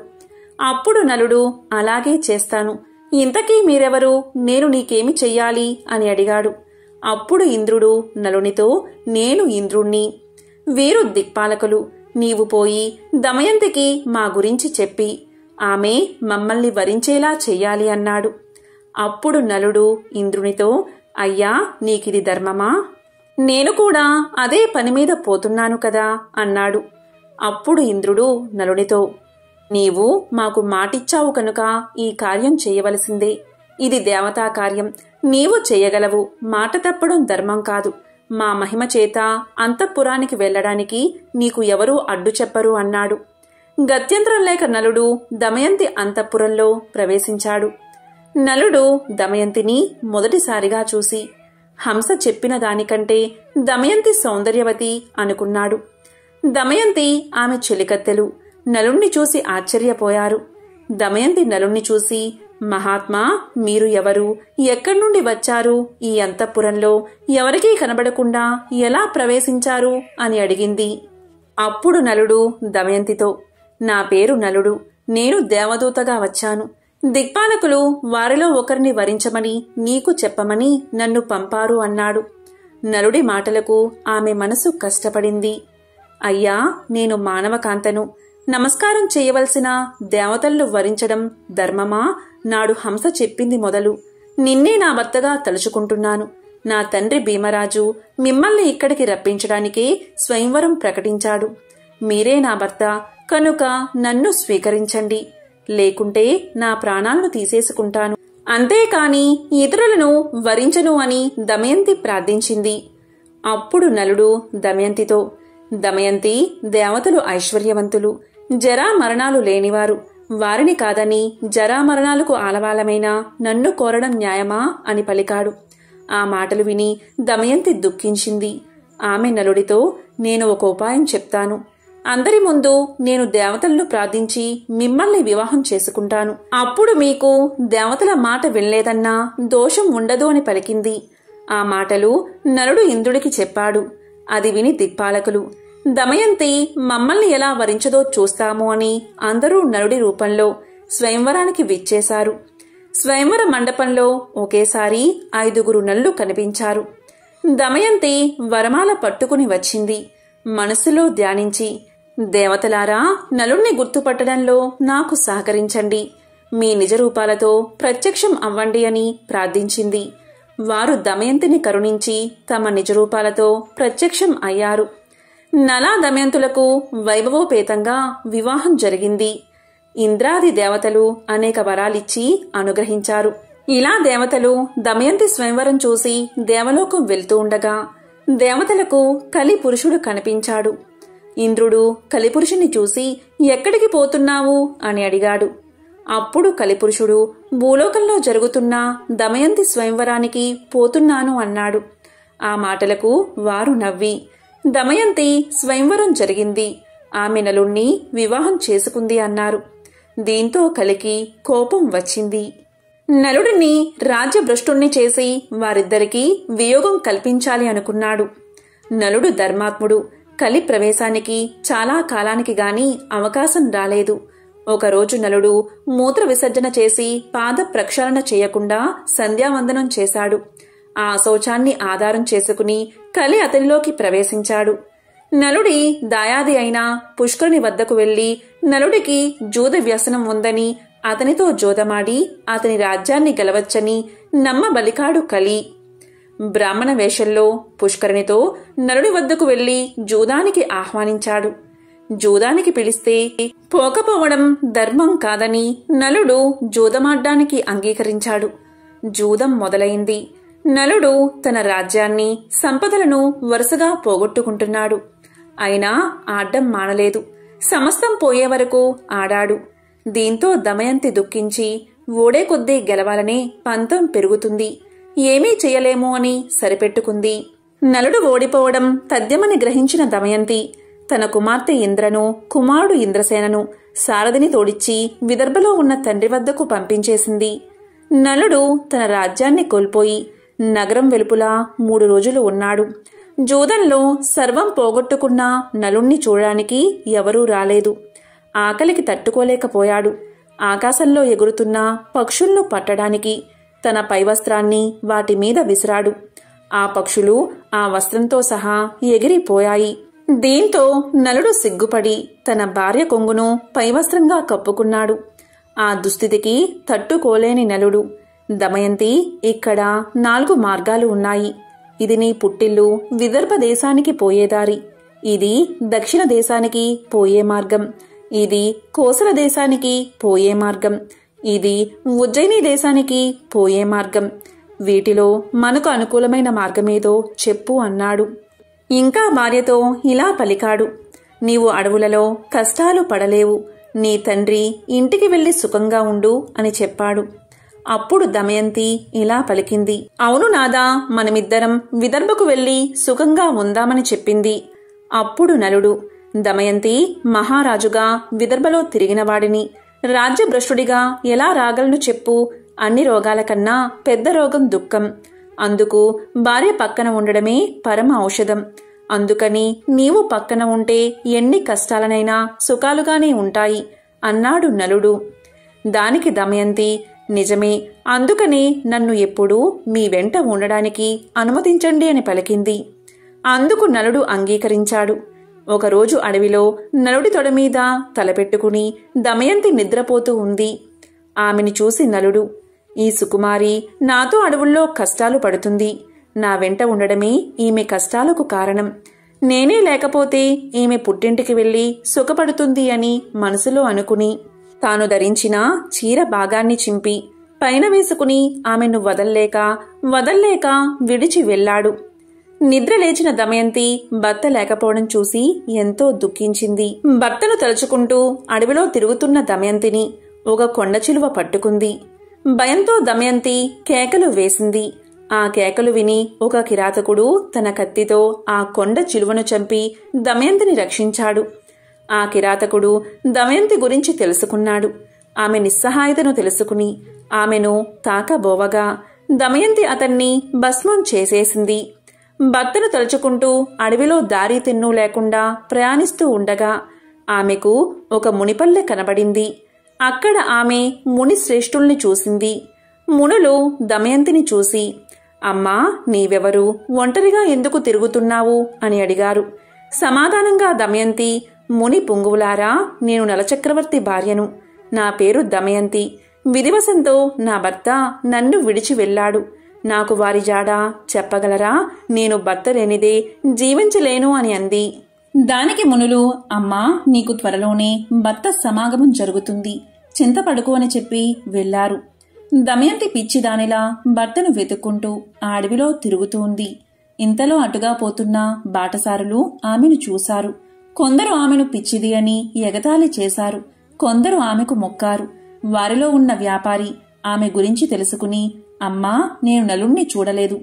అప్పుడు నలుడు అలాగే చేస్తాను. ఇంతకీ మీరెవరు? నేను నీకేమి చెయ్యాలి? అని అడిగాడు. అప్పుడు ఇంద్రుడు నలునితో నేను ఇంద్రుణ్ణి. వీరు దిక్పాలకులు. నీవు పోయి దమయంతికి మా గురించి చెప్పి. ఆమె మమ్మల్ని వరించేలా చెయ్యాలి అన్నాడు. అప్పుడు నలుడు ఇంద్రునితో అయ్యా నీకిది ధర్మమా? నేను కూడా అదే పని మీద పోతున్నాను కదా అన్నాడు. అప్పుడు ఇంద్రుడు నలునితో నీవు మాకు మాటిచ్చావు కనుక ఈ కార్యం చేయవలసిందే. ఇది దేవతా కార్యం. నీవు చేయగలవు. మాట తప్పడం ధర్మం కాదు. మా మహిమ చేత అంతఃపురానికి వెళ్ళడానికి నీకు ఎవరూ అడ్డు చెప్పరు అన్నాడు. గత్యంతరం లేక నలుడు దమయంతి అంతఃపురంలో ప్రవేశించాడు. నలుడు దమయంతిని మొదటిసారిగా చూసి హంస చెప్పిన దానికంటే దమయంతి సౌందర్యవతి అనుకున్నాడు. దమయంతి ఆమె చెలికత్తెలు. నలుణ్ణి చూసి ఆశ్చర్యపోయారు. దమయంతి నలుణ్ణి చూసి మహాత్మా మీరు ఎవరు? ఎక్కడి నుండి వచ్చారు? ఈ అంతఃపురంలో ఎవరికీ కనబడకుండా ఎలా ప్రవేశించారు? అని అడిగింది. అప్పుడు నలుడు దమయంతితో నా పేరు నలుడు నేను దేవదూతగా వచ్చాను. దిక్పాలకులు వారిలో ఒకరిని వరించమని నీకు చెప్పమని నన్ను పంపారు అన్నాడు. నలుడి మాటలకు ఆమె మనసు కష్టపడింది. అయ్యా నేను మానవకాంతను నమస్కారం చేయవలసిన దేవతలను వరించడం ధర్మమా? నాడు హంస చెప్పింది మొదలు. నిన్నే నా భర్తగా తలుచుకుంటున్నాను. నా తండ్రి భీమరాజు మిమ్మల్ని ఇక్కడికి రప్పించడానికే స్వయంవరం ప్రకటించాడు. మీరే నా భర్త కనుక నన్ను స్వీకరించండి. లేకుంటే నా ప్రాణాలను తీసేసుకుంటాను. అంతేకాని ఇతరులను వరించను అని దమయంతి ప్రార్థించింది. అప్పుడు నలుడు దమయంతితో దమయంతి దేవతలు ఐశ్వర్యవంతులు. జరా మరణాలు లేనివారు. వారిని కాదని జరా మరణాలకు ఆలవాలమైన నన్ను కోరడం న్యాయమా అని పలికాడు. ఆ మాటలు విని దమయంతి దుఃఖించింది. ఆమె నలుడితో నేను ఒక ఉపాయం చెప్తాను. అందరి ముందు నేను దేవతలను ప్రార్థించి మిమ్మల్ని వివాహం చేసుకుంటాను. అప్పుడు మీకు దేవతల మాట వినలేదన్నా దోషం ఉండదు అని పలికింది. ఆ మాటలు నలుడు ఇంద్రుడికి చెప్పాడు. అది విని దిక్పాలకులు దమయంతి మమ్మల్ని ఎలా వరించదో చూస్తాము అని అందరూ నలుడి రూపంలో స్వయంవరానికి విచ్చేశారు. స్వయంవర మండపంలో ఒకేసారి ఐదుగురు నల్లు కనిపించారు. దమయంతి వరమాల పట్టుకుని వచ్చింది. మనసులో ధ్యానించి దేవతలారా నలుణ్ణి గుర్తుపట్టడంలో నాకు సహకరించండి. మీ నిజ రూపాలతో ప్రత్యక్షం అవ్వండి అని ప్రార్థించింది. వారు దమయంతిని కరుణించి తమ నిజ రూపాలతో ప్రత్యక్షం అయ్యారు. నలా దమయంతులకు వైభవోపేతంగా వివాహం జరిగింది. ఇంద్రాది దేవతలు అనేక వరాలిచ్చి అనుగ్రహించారు. ఇలా దేవతలు దమయంతి స్వయంవరం చూసి దేవలోకం వెళ్తూ ఉండగా దేవతలకు కలి పురుషుడు కనిపించాడు. ఇంద్రుడు కలిపురుషుని చూసి ఎక్కడికి పోతున్నావు? అని అడిగాడు. అప్పుడు కలిపురుషుడు భూలోకంలో జరుగుతున్న దమయంతి స్వయంవరానికి పోతున్నాను అన్నాడు. ఆ మాటలకు వారు నవ్వి దమయంతి స్వయంవరం జరిగింది. ఆమె నలుణ్ణి వివాహం చేసుకుంది అన్నారు. దీంతో కలికి కోపం వచ్చింది. నలుడిని రాజ్యభ్రష్టుణ్ణి చేసి వారిద్దరికీ వియోగం కల్పించాలి అనుకున్నాడు. నలుడు ధర్మాత్ముడు. కలి ప్రవేశానికి చాలా కాలానికి గాని అవకాశం రాలేదు. ఒకరోజు నలుడు మూత్ర విసర్జన చేసి పాద ప్రక్షాళన చేయకుండా సంధ్యావందనం చేశాడు. ఆ శౌచాన్ని ఆధారం చేసుకుని కలి అతనిలోకి ప్రవేశించాడు. నలుడి దాయాది అయిన పుష్కరుని వద్దకు వెళ్ళి నలుడికి జూద వ్యసనం ఉందని అతనితో జోదమాడి అతని రాజ్యాన్ని గెలవచ్చని నమ్మబలికాడు కలి. బ్రాహ్మణ వేషంలో పుష్కరునితో నలుడి వద్దకు వెళ్ళి జూదానికి ఆహ్వానించాడు. జూదానికి పిలిస్తే పోకపోవడం ధర్మం కాదని నలుడు జూదమాడ్డానికి అంగీకరించాడు. జూదం మొదలైంది. నలుడు తన రాజ్యాన్ని సంపదలను వరుసగా పోగొట్టుకుంటున్నాడు. అయినా ఆడ్డం మానలేదు. సమస్తం పోయే వరకు ఆడాడు. దీంతో దమయంతి దుఃఖించి ఓడే కొద్దీ గెలవాలనే పంతం పెరుగుతుంది. ఏమీ చేయలేము అని సరిపెట్టుకుంది. నలుడు ఓడిపోవడం తథ్యమని గ్రహించిన దమయంతి తన కుమార్తె ఇంద్రను కుమారుడు ఇంద్రసేనను సారథిని తోడిచ్చి విదర్భలో ఉన్న తండ్రి వద్దకు పంపించేసింది. నలుడు తన రాజ్యాన్ని కోల్పోయి నగరం వెలుపులా మూడు రోజులు ఉన్నాడు. జూదంలో సర్వం పోగొట్టుకున్న నలుణ్ణి చూడడానికి ఎవరూ రాలేదు. ఆకలికి తట్టుకోలేకపోయాడు. ఆకాశంలో ఎగురుతున్న పక్షులను పట్టడానికి తన పైవస్త్రాన్ని వాటి మీద విసిరాడు. ఆ పక్షులు ఆ వస్త్రంతో సహా ఎగిరిపోయాయి. దీంతో నలుడు సిగ్గుపడి తన భార్య కొంగును పైవస్త్రంగా కప్పుకున్నాడు. ఆ దుస్థితికి తట్టుకోలేని నలుడు దమయంతి ఇక్కడ నాలుగు మార్గాలు ఉన్నాయి. ఇది నీ పుట్టిల్లు విదర్భ దేశానికి పోయేదారి ఇది దక్షిణ దేశానికి పోయే మార్గం. ఇది కోసల దేశానికి పోయే మార్గం. ఇది ఉజ్జయిని దేశానికి పోయే మార్గం. వీటిలో మనకు అనుకూలమైన మార్గమేదో చెప్పు అన్నాడు. ఇంకా భార్యతో ఇలా పలికాడు. నీవు అడవులలో కష్టాలు పడలేవు. నీ తండ్రి ఇంటికి వెళ్ళి సుఖంగా ఉండు అని చెప్పాడు. అప్పుడు దమయంతి ఇలా పలికింది. అవును నాదా మనమిద్దరం విదర్భకు వెళ్ళి సుఖంగా ఉందామని చెప్పింది. అప్పుడు నలుడు దమయంతి మహారాజుగా విదర్భలో తిరిగినవాడిని రాజ్యభ్రష్టుడిగా ఎలా రాగలను చెప్పు అన్ని రోగాల కన్నా పెద్ద రోగం దుఃఖం. అందుకు భార్య పక్కన ఉండడమే పరమ ఔషధం. అందుకని నీవు పక్కన ఉంటే ఎన్ని కష్టాలనైనా సుఖాలుగానే ఉంటాయి అన్నాడు నలుడు. దానికి దమయంతి నిజమే అందుకనే నన్ను ఎప్పుడూ మీ వెంట ఉండడానికి అనుమతించండి అని పలికింది. అందుకు నలుడు అంగీకరించాడు. ఒకరోజు అడవిలో నలుడి తొడ మీద తలపెట్టుకుని దమయంతి నిద్రపోతూ ఉంది. ఆమెని చూసి నలుడు ఈ సుకుమారి నాతో అడవుల్లో కష్టాలు పడుతుంది. నా వెంట ఉండడమే ఈమె కష్టాలకు కారణం. నేనే లేకపోతే ఈమె పుట్టింటికి వెళ్ళి సుఖపడుతుంది అని మనసులో అనుకుని తాను ధరించిన చీర భాగాన్ని చింపి పైన వేసుకుని ఆమెను వదల్లేక వదల్లేక విడిచి వెళ్ళాడు. నిద్ర లేచిన దమయంతి భర్త లేకపోవడం చూసి ఎంతో దుఃఖించింది. భర్తను తలుచుకుంటూ అడవిలో తిరుగుతున్న దమయంతిని ఒక కొండ చిలువ పట్టుకుంది. భయంతో దమయంతి కేకలు వేసింది. ఆ కేకలు విని ఒక కిరాతకుడు తన కత్తితో ఆ కొండ చిలువను చంపి దమయంతిని రక్షించాడు. ఆ కిరాతకుడు దమయంతి గురించి తెలుసుకున్నాడు. ఆమె నిస్సహాయతను తెలుసుకుని ఆమెను తాకబోవగా దమయంతి అతన్ని భస్మం చేసేసింది. భర్తను తలుచుకుంటూ అడవిలో దారి తిన్ను లేకుండా ప్రయాణిస్తూ ఉండగా ఆమెకు ఒక మునిపల్లె కనబడింది. అక్కడ ఆమె ముని శ్రేష్ఠుల్ని చూసింది. మునులు దమయంతిని చూసి అమ్మా నీవెవరు? ఒంటరిగా ఎందుకు తిరుగుతున్నావు? అని అడిగారు. సమాధానంగా దమయంతి ముని పుంగువులారా నేను నలచక్రవర్తి భార్యను. నా పేరు దమయంతి. విధివశంతో నా భర్త నన్ను విడిచి వెళ్ళాడు. నాకు వారి జాడ చెప్పగలరా? నేను భర్త లేనిదే జీవించలేను అని అంది. దానికి మునులు అమ్మా నీకు త్వరలోనే భర్త సమాగమం జరుగుతుంది. చింతపడుకు అని చెప్పి వెళ్ళారు దమయంతి పిచ్చిదానిలా భర్తను వెతుక్కుంటూ ఆ అడవిలో తిరుగుతూ ఉంది ఇంతలో అటుగా పోతున్న బాటసారులు ఆమెను చూశారు. కొందరు ఆమెను పిచ్చిది అని ఎగతాళి చేశారు. కొందరు ఆమెకు మొక్కారు. వారిలో ఉన్న వ్యాపారి ఆమె గురించి తెలుసుకుని అమ్మా నేను నలుణ్ణి చూడలేదు.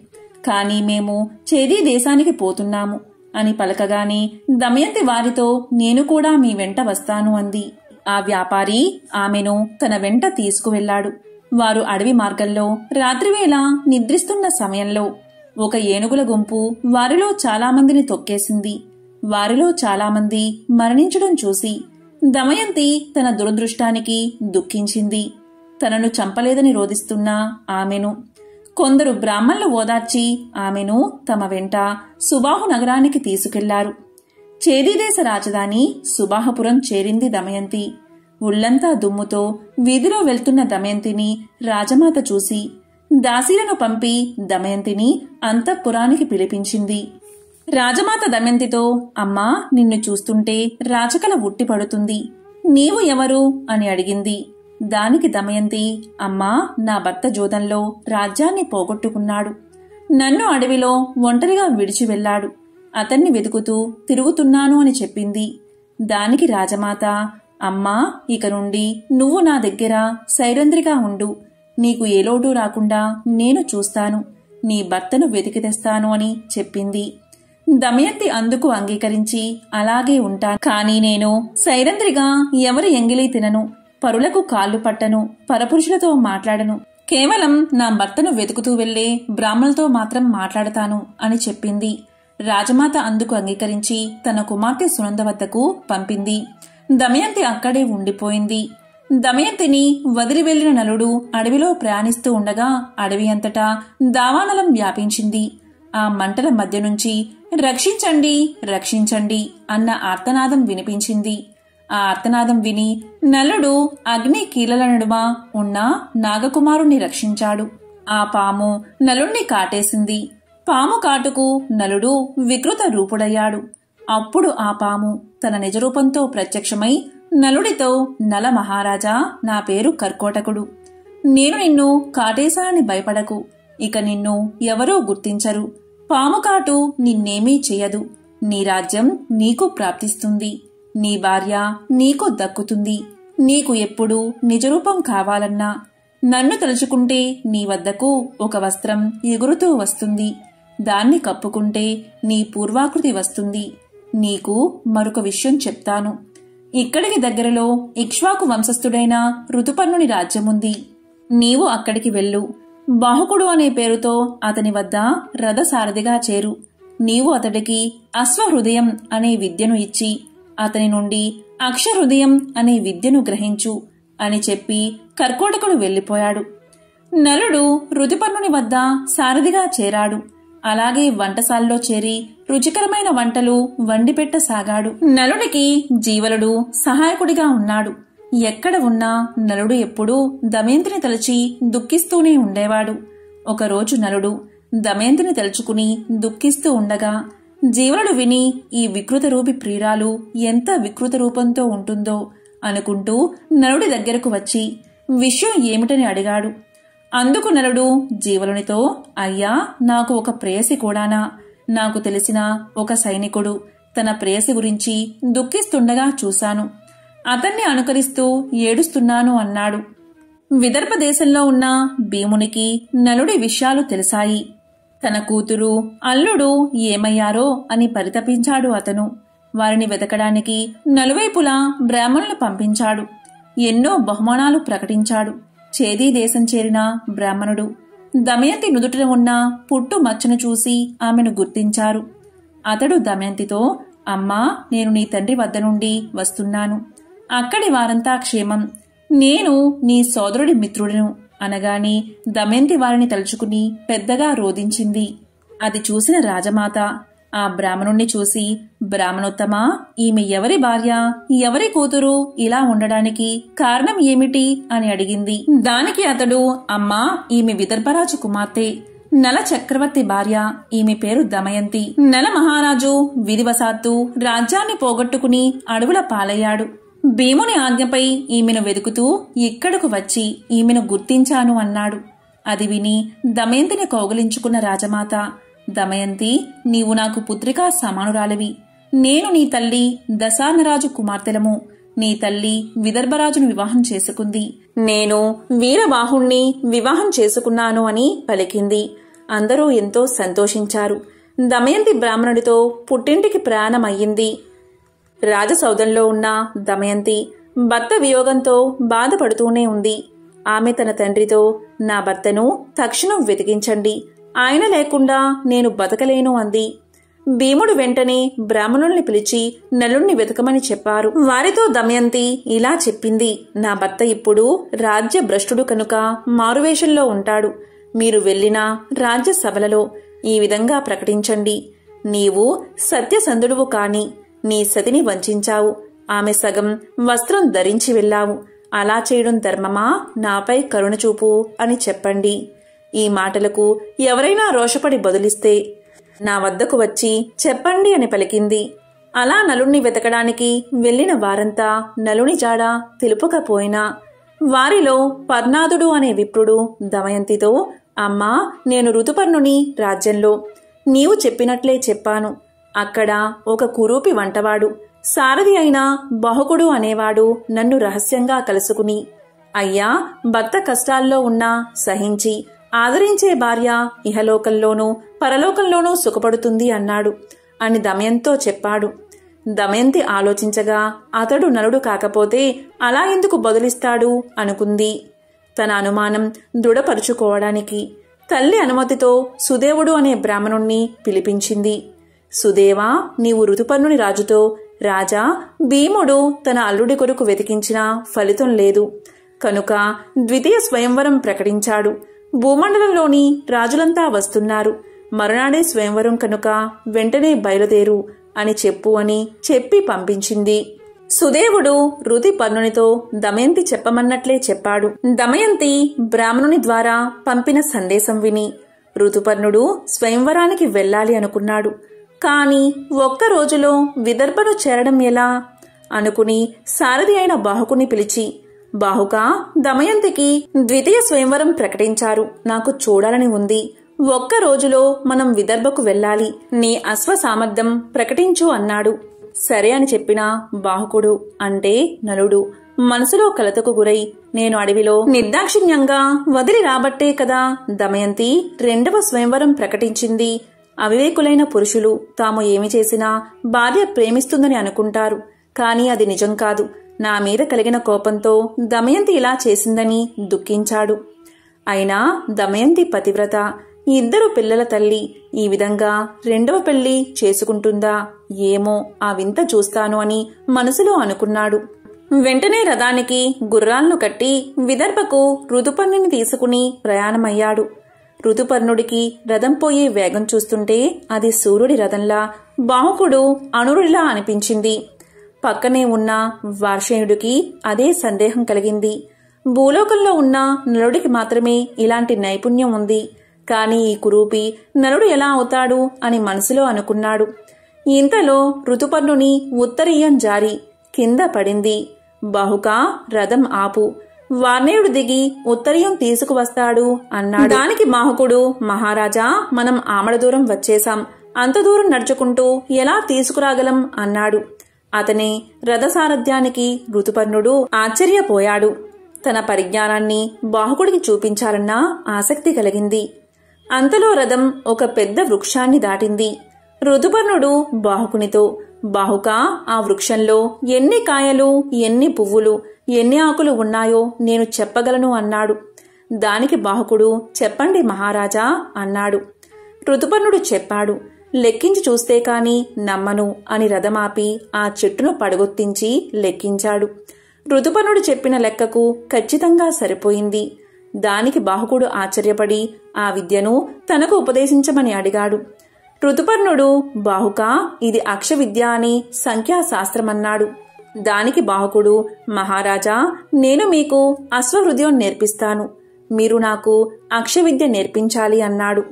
కాని మేము చేదీ దేశానికి పోతున్నాము అని పలకగానే దమయంతి వారితో నేను కూడా మీ వెంట వస్తాను అంది. ఆ వ్యాపారి ఆమెను తన వెంట తీసుకువెళ్ళాడు వారు అడవి మార్గంలో రాత్రివేళ నిద్రిస్తున్న సమయంలో ఒక ఏనుగుల గుంపు వారిలో చాలామందిని తొక్కేసింది. వారిలో చాలామంది మరణించడం చూసి దమయంతి తన దురదృష్టానికి దుఃఖించింది. తనను చంపలేదని రోధిస్తున్న ఆమెను కొందరు బ్రాహ్మణులు ఓదార్చి ఆమెను తమ వెంట సుబాహు నగరానికి తీసుకెళ్ళారు. చేదీదేశ రాజధాని సుబాహపురం చేరింది దమయంతి. ఉళ్ళంతా దుమ్ముతో వీధిలో వెళ్తున్న దమయంతిని రాజమాత చూసి దాసీలను పంపి దమయంతిని అంతఃపురానికి పిలిపించింది. రాజమాత దమయంతితో అమ్మా నిన్ను చూస్తుంటే రాచకల ఉట్టిపడుతుంది నీవు ఎవరు? అని అడిగింది. దానికి దమయంతి అమ్మా నా భర్త జోదంలో రాజ్యాన్ని పోగొట్టుకున్నాడు. నన్ను అడవిలో ఒంటరిగా విడిచి వెళ్ళాడు. అతన్ని వెతుకుతూ తిరుగుతున్నాను అని చెప్పింది. దానికి రాజమాత అమ్మా ఇక నుండి నువ్వు నా దగ్గర సైరంద్రిగా ఉండు. నీకు ఏ లోటు రాకుండా నేను చూస్తాను. నీ భర్తను వెతికి తెస్తాను అని చెప్పింది. దమయంతి అందుకు అంగీకరించి అలాగే ఉంటాను. కానీ నేను సైరంధ్రిగా ఎవరి ఎంగిలి తినను. పరులకు కాళ్ళు పట్టను. పరపురుషులతో మాట్లాడను. కేవలం నా భర్తను వెతుకుతూ వెళ్ళే బ్రాహ్మణులతో మాత్రం మాట్లాడతాను అని చెప్పింది. రాజమాత అందుకు అంగీకరించి తన కుమార్తె సునంద వద్దకు పంపింది. దమయంతి అక్కడే ఉండిపోయింది. దమయంతిని వదిలి వెళ్ళిన నలుడు అడవిలో ప్రయాణిస్తూ ఉండగా అడవి అంతటా దావానలం వ్యాపించింది. ఆ మంటల మధ్య నుంచి రక్షించండి రక్షించండి అన్న ఆర్తనాదం వినిపించింది. ఆ ఆర్తనాదం విని నలుడు అగ్ని కీలల నడుమ ఉన్న నాగకుమారుణ్ణి రక్షించాడు. ఆ పాము నలుణ్ణి కాటేసింది. పాము కాటుకు నలుడు వికృత రూపుడయ్యాడు. అప్పుడు ఆ పాము తన నిజరూపంతో ప్రత్యక్షమై నలుడితో నల మహారాజా నా పేరు కర్కోటకుడు. నేను నిన్ను కాటేశానని భయపడకు. ఇక నిన్ను ఎవరూ గుర్తించరు. పాము కాటు నిన్నేమీ చెయ్యదు నీ రాజ్యం నీకు ప్రాప్తిస్తుంది. నీ భార్య నీకు దక్కుతుంది. నీకు ఎప్పుడు నిజరూపం కావాలన్నా. నన్ను తలుచుకుంటే నీ వద్దకు ఒక వస్త్రం ఎగురుతూ వస్తుంది. దాన్ని కప్పుకుంటే నీ పూర్వాకృతి వస్తుంది. నీకు మరొక విషయం చెప్తాను. ఇక్కడికి దగ్గరలో ఇక్ష్వాకు వంశస్థుడైన ఋతుపర్ణుని రాజ్యముంది. నీవు అక్కడికి వెళ్ళు. బాహుకుడు అనే పేరుతో అతని వద్ద రథసారథిగా చేరు. నీవు అతడికి అశ్వహృదయం అనే విద్యను ఇచ్చి అతని నుండి అక్షహృదయం అనే విద్యను గ్రహించు అని చెప్పి కర్కోటకుడు వెళ్ళిపోయాడు. నలుడు రుతుపర్ణుని వద్ద సారథిగా చేరాడు. అలాగే వంటశాలలో చేరి రుచికరమైన వంటలు వండిపెట్టసాగాడు. నలుడికి జీవలుడు సహాయకుడిగా ఉన్నాడు. ఎక్కడ ఉన్నా నలుడు ఎప్పుడూ దమయంతిని తలచి దుఃఖిస్తూనే ఉండేవాడు. ఒకరోజు నలుడు దమయంతిని తలుచుకుని దుఃఖిస్తూ ఉండగా జీవనుడు విని ఈ వికృత రూపి ప్రియురాలు ఎంత వికృత రూపంతో ఉంటుందో అనుకుంటూ నలుడి దగ్గరకు వచ్చి విషయం ఏమిటని అడిగాడు. అందుకు నలుడు జీవలునితో అయ్యా నాకు ఒక ప్రేయసి కూడానా? నాకు తెలిసిన ఒక సైనికుడు తన ప్రేయసి గురించి దుఃఖిస్తుండగా చూశాను. అతన్ని అనుకరిస్తూ ఏడుస్తున్నాను అన్నాడు. విదర్భ దేశంలో ఉన్న భీమునికి నలుడి విషయాలు తెలిసాయి. తన కూతురు అల్లుడు ఏమయ్యారో అని పరితపించాడు అతను. వారిని వెతకడానికి నలువైపులా బ్రాహ్మణులు పంపించాడు. ఎన్నో బహుమానాలు ప్రకటించాడు. చేదీ దేశం చేరిన బ్రాహ్మణుడు దమయంతి నుదుటిన ఉన్న పుట్టు మచ్చను చూసి ఆమెను గుర్తించారు. అతడు దమయంతితో అమ్మా నేను నీ తండ్రి వద్ద నుండి వస్తున్నాను. అక్కడి వారంతా క్షేమం. నేను నీ సోదరుడి మిత్రుడను అనగాని దమయంతి వారిని తలుచుకుని పెద్దగా రోదించింది అది చూసిన రాజమాత ఆ బ్రాహ్మణుణ్ణి చూసి బ్రాహ్మణోత్తమా ఈమె ఎవరి భార్య? ఎవరి కూతురు? ఇలా ఉండడానికి కారణం ఏమిటి? అని అడిగింది. దానికి అతడు అమ్మా ఈమె విదర్భరాజు కుమార్తె. నల చక్రవర్తి భార్య. ఈమె పేరు దమయంతి. నల మహారాజు విధివశాత్తు రాజ్యాన్ని పోగొట్టుకుని అడవుల పాలయ్యాడు. భీముని ఆజ్ఞపై ఈమెను వెతుకుతూ ఇక్కడకు వచ్చి ఈమెను గుర్తించాను అన్నాడు. అది విని దమయంతిని కౌగులించుకున్న రాజమాత దమయంతి నీవు నాకు పుత్రికా సమానురాలివి. నేను నీ తల్లి దశానరాజు కుమార్తెలము. నీ తల్లి విదర్భరాజును వివాహం చేసుకుంది. నేను వీరబాహుణ్ణి వివాహం చేసుకున్నాను అని పలికింది. అందరూ ఎంతో సంతోషించారు. దమయంతి బ్రాహ్మణుడితో పుట్టింటికి ప్రయాణమయ్యింది. రాజసౌధంలో ఉన్న దమయంతి భర్త వియోగంతో బాధపడుతూనే ఉంది. ఆమె తన తండ్రితో నా భర్తను తక్షణం వెతికించండి. ఆయన లేకుండా నేను బతకలేను అంది. భీముడు వెంటనే బ్రాహ్మణుల్ని పిలిచి నలుణ్ణి వెతకమని చెప్పారు. వారితో దమయంతి ఇలా చెప్పింది నా భర్త ఇప్పుడు రాజ్య భ్రష్టుడు కనుక మారువేషంలో ఉంటాడు. మీరు వెళ్ళిన రాజ్యసభలలో ఈ విధంగా ప్రకటించండి. నీవు సత్యసంధుడువు కాని నీ సతిని వంచావు. ఆమె సగం వస్త్రం ధరించి వెళ్ళావు. అలా చేయడం ధర్మమా? నాపై కరుణ చూపు అని చెప్పండి. ఈ మాటలకు ఎవరైనా రోషపడి బదులిస్తే నా వద్దకు వచ్చి చెప్పండి అని పలికింది. అలా నలుణ్ణి వెతకడానికి వెళ్ళిన వారంతా నలుని జాడ తెలుపకపోయినా వారిలో పర్ణాదుడు అనే విప్రుడు దమయంతితో అమ్మా నేను ఋతుపర్ణుని రాజ్యంలో నీవు చెప్పినట్లే చెప్పాను. అక్కడ ఒక కురూపి వంటవాడు. సారథి అయిన బహుకుడు అనేవాడు నన్ను రహస్యంగా కలుసుకుని అయ్యా భర్త కష్టాల్లో ఉన్నా సహించి ఆదరించే భార్య ఇహలోకంలోనూ పరలోకంలోనూ సుఖపడుతుంది అన్నాడు అని దమయంతో చెప్పాడు. దమయంతి ఆలోచించగా అతడు నలుడు కాకపోతే అలా ఎందుకు బదులిస్తాడు? అనుకుంది. తన అనుమానం దృఢపరుచుకోవడానికి తల్లి అనుమతితో సుదేవుడు అనే బ్రాహ్మణుణ్ణి పిలిపించింది. సుదేవా నీవు ఋతుపర్ణుని రాజుతో రాజా భీముడు తన అల్లుడి కొరకు వెతికించినా ఫలితం లేదు. కనుక ద్వితీయ స్వయంవరం ప్రకటించాడు. భూమండలంలోని రాజులంతా వస్తున్నారు. మరునాడే స్వయంవరం కనుక వెంటనే బయలుదేరు అని చెప్పు అని చెప్పి పంపించింది. సుదేవుడు రుతి దమయంతి చెప్పమన్నట్లే చెప్పాడు. దమయంతి బ్రాహ్మణుని ద్వారా పంపిన సందేశం విని ఋతుపర్ణుడు స్వయంవరానికి వెళ్ళాలి అనుకున్నాడు. కానీ ఒక్క రోజులో విదర్భను చేరడం ఎలా? అనుకుని సారథి అయిన బాహుకుని పిలిచి బాహుక దమయంతికి ద్వితీయ స్వయంవరం ప్రకటించారు. నాకు చూడాలని ఉంది. ఒక్క రోజులో మనం విదర్భకు వెళ్ళాలి. నీ అశ్వ సామర్థ్యం ప్రకటించు అన్నాడు. సరే అని చెప్పిన బాహుకుడు అంటే నలుడు. మనసులో కలతకు గురై నేను అడవిలో నిర్దాక్షిణ్యంగా వదిలి రాబట్టే కదా దమయంతి రెండవ స్వయంవరం ప్రకటించింది. అవివేకులైన పురుషులు తాము ఏమి చేసినా భార్య ప్రేమిస్తుందని అనుకుంటారు. కాని అది నిజం కాదు. నా మీద కలిగిన కోపంతో దమయంతి ఇలా చేసిందని దుఃఖించాడు. అయినా దమయంతి పతివ్రత ఇద్దరు పిల్లల తల్లి ఈ విధంగా రెండవ పెళ్ళి చేసుకుంటుందా ఏమో ఆ వింత చూస్తాను అని మనసులో అనుకున్నాడు. వెంటనే రథానికి గుర్రాలను కట్టి విదర్భకు రుతుపన్నుని తీసుకుని ప్రయాణమయ్యాడు. ఋతుపర్ణుడికి రథం పోయే వేగం చూస్తుంటే అది సూర్యుడి రథంలా బాహుకుడు అనురుడిలా అనిపించింది. పక్కనే ఉన్న వార్షేయుడికి అదే సందేహం కలిగింది. భూలోకంలో ఉన్న నలుడికి మాత్రమే ఇలాంటి నైపుణ్యం ఉంది. కాని ఈ కురూపి నలుడు ఎలా అవుతాడు అని మనసులో అనుకున్నాడు. ఇంతలో ఋతుపర్ణుని ఉత్తరీయం జారి కింద పడింది. బాహుకా రథం ఆపు. వార్నేయుడు దిగి ఉత్తరీయం తీసుకువస్తాడు అన్నాడు. దానికి బాహుకుడు మహారాజా మనం ఆమడ దూరం వచ్చేశాం. అంత దూరం నడుచుకుంటూ ఎలా తీసుకురాగలం అన్నాడు. అతని రథసారథ్యానికి ఋతుపర్ణుడు ఆశ్చర్యపోయాడు. తన పరిజ్ఞానాన్ని బాహుకుడికి చూపించాలన్న ఆసక్తి కలిగింది. అంతలో రథం ఒక పెద్ద వృక్షాన్ని దాటింది. ఋతుపర్ణుడు బాహుకునితో బాహుక ఆ వృక్షంలో ఎన్ని కాయలు ఎన్ని పువ్వులు ఎన్ని ఆకులు ఉన్నాయో నేను చెప్పగలను అన్నాడు. దానికి బాహుకుడు చెప్పండి మహారాజా అన్నాడు. ఋతుపర్ణుడు చెప్పాడు లెక్కించి చూస్తే కాని నమ్మను అని రథమాపి ఆ చెట్టును పడగొత్తించి లెక్కించాడు. ఋతుపర్ణుడు చెప్పిన లెక్కకు ఖచ్చితంగా సరిపోయింది. దానికి బాహుకుడు ఆశ్చర్యపడి ఆ విద్యను తనకు ఉపదేశించమని అడిగాడు. ఋతుపర్ణుడు బాహుక ఇది అక్షవిద్య అని సంఖ్యాశాస్త్రమన్నాడు. దానికి బాహుకుడు మహారాజా నేను మీకు అశ్వహృదయం నేర్పిస్తాను. మీరు నాకు అక్షవిద్య నేర్పించాలి అన్నాడు.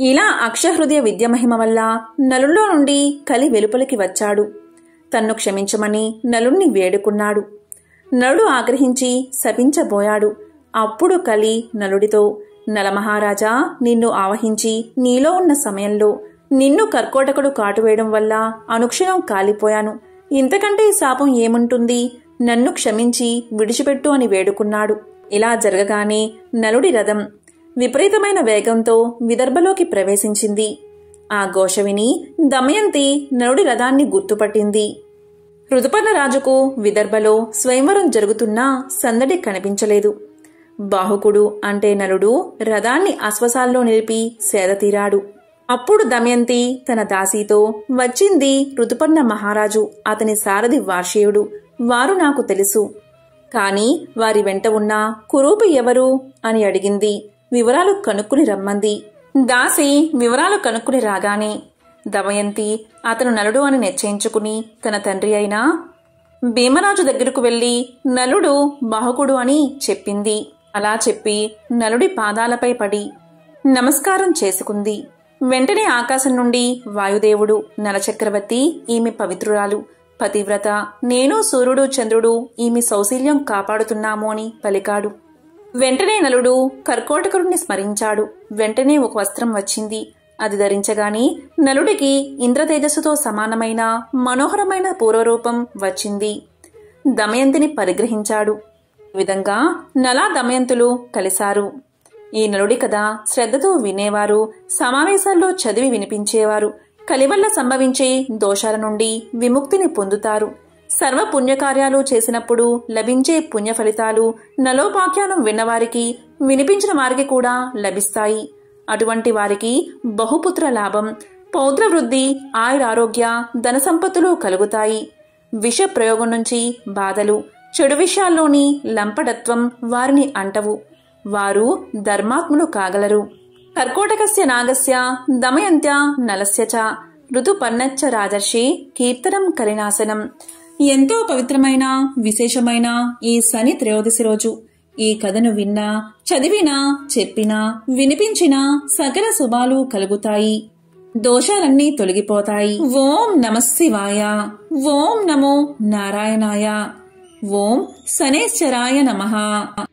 ఇలా అక్షహృదయ విద్య మహిమ వల్ల నలుల్లో నుండి కలి వెలుపలికి వచ్చాడు. తన్ను క్షమించమని నలుణ్ణి వేడుకున్నాడు. నలుడు ఆగ్రహించి శపించబోయాడు. అప్పుడు కలి నలుడితో నలమహారాజా నిన్ను ఆవహించి నీలో ఉన్న సమయంలో నిన్ను కర్కోటకుడు కాటువేయడం వల్ల అనుక్షణం కాలిపోయాను. ఇంతకంటే శాపం ఏముంటుంది? నన్ను క్షమించి విడిచిపెట్టు అని వేడుకున్నాడు. ఇలా జరగగానే నలుడి రథం విపరీతమైన వేగంతో విదర్భలోకి ప్రవేశించింది. ఆ ఘోష విని దమయంతి నలుడి రథాన్ని గుర్తుపట్టింది. ఋతుపర్ణరాజుకు విదర్భలో స్వయంవరం జరుగుతున్నా సందడి కనిపించలేదు. బాహుకుడు అంటే నలుడు రథాన్ని అశ్వసాల్లో నిలిపి సేదతీరాడు అప్పుడు దమయంతి తన దాసీతో వచ్చింది ఋతుపర్ణ మహారాజు అతని సారథి వార్షేయుడు వారు నాకు తెలుసు. కాని వారి వెంట ఉన్న కురూపి ఎవరు అని అడిగింది. వివరాలు కనుక్కుని రమ్మంది. దాసి వివరాలు కనుక్కుని రాగానే దమయంతి అతను నలుడు అని నిశ్చయించుకుని తన తండ్రి అయిన భీమరాజు దగ్గరకు వెళ్ళి నలుడు బాహుకుడు అని చెప్పింది. అలా చెప్పి నలుడి పాదాలపై పడి నమస్కారం చేసుకుంది. వెంటనే ఆకాశం నుండి వాయుదేవుడు నలచక్రవర్తి ఈమె పవిత్రురాలు. పతివ్రత నేను సూర్యుడు చంద్రుడు ఈమె సౌశీల్యం కాపాడుతున్నాము అని పలికాడు. వెంటనే నలుడు కర్కోటకుడిని స్మరించాడు. వెంటనే ఒక వస్త్రం వచ్చింది. అది ధరించగాని నలుడికి ఇంద్రతేజస్సుతో సమానమైన మనోహరమైన పూర్వరూపం వచ్చింది. దమయంతిని పరిగ్రహించాడు. ఈ విధంగా నలా దమయంతులు కలిశారు. ఈ నలుడి కథ శ్రద్ధతో వినేవారు సమావేశాల్లో చదివి వినిపించేవారు. కలివల్ల సంభవించే దోషాల నుండి విముక్తిని పొందుతారు. సర్వ పుణ్యకార్యాలు చేసినప్పుడు లభించే పుణ్య ఫలితాలు నలోపాఖ్యానం విన్నవారికి వినిపించిన వారికి కూడా లభిస్తాయి. అటువంటి వారికి బహుపుత్ర లాభం పౌత్ర వృద్ధి ఆయురారోగ్య ధన సంపత్తులు కలుగుతాయి. విష ప్రయోగం నుంచి బాధలు చెడు విషయాల్లోని లంపడత్వం వారిని అంటవు. వారు ధర్మాత్ములు కాగలరు. కర్కోటకస్య నాగస్య దమయంత్య నలస్య చ. ఋతుపర్ణచ్చ రాజర్షి కీర్తనం కలినాశనం ఎంతో పవిత్రమైన విశేషమైన ఈ శని త్రయోదశి రోజు. ఈ కథను విన్నా చదివినా చెప్పినా వినిపించినా సకల శుభాలు కలుగుతాయి. దోషాలన్నీ తొలగిపోతాయి. ఓం నమశివాయ ఓం నమో నారాయణాయ. ఓం శనేశ్వరాయ నమః.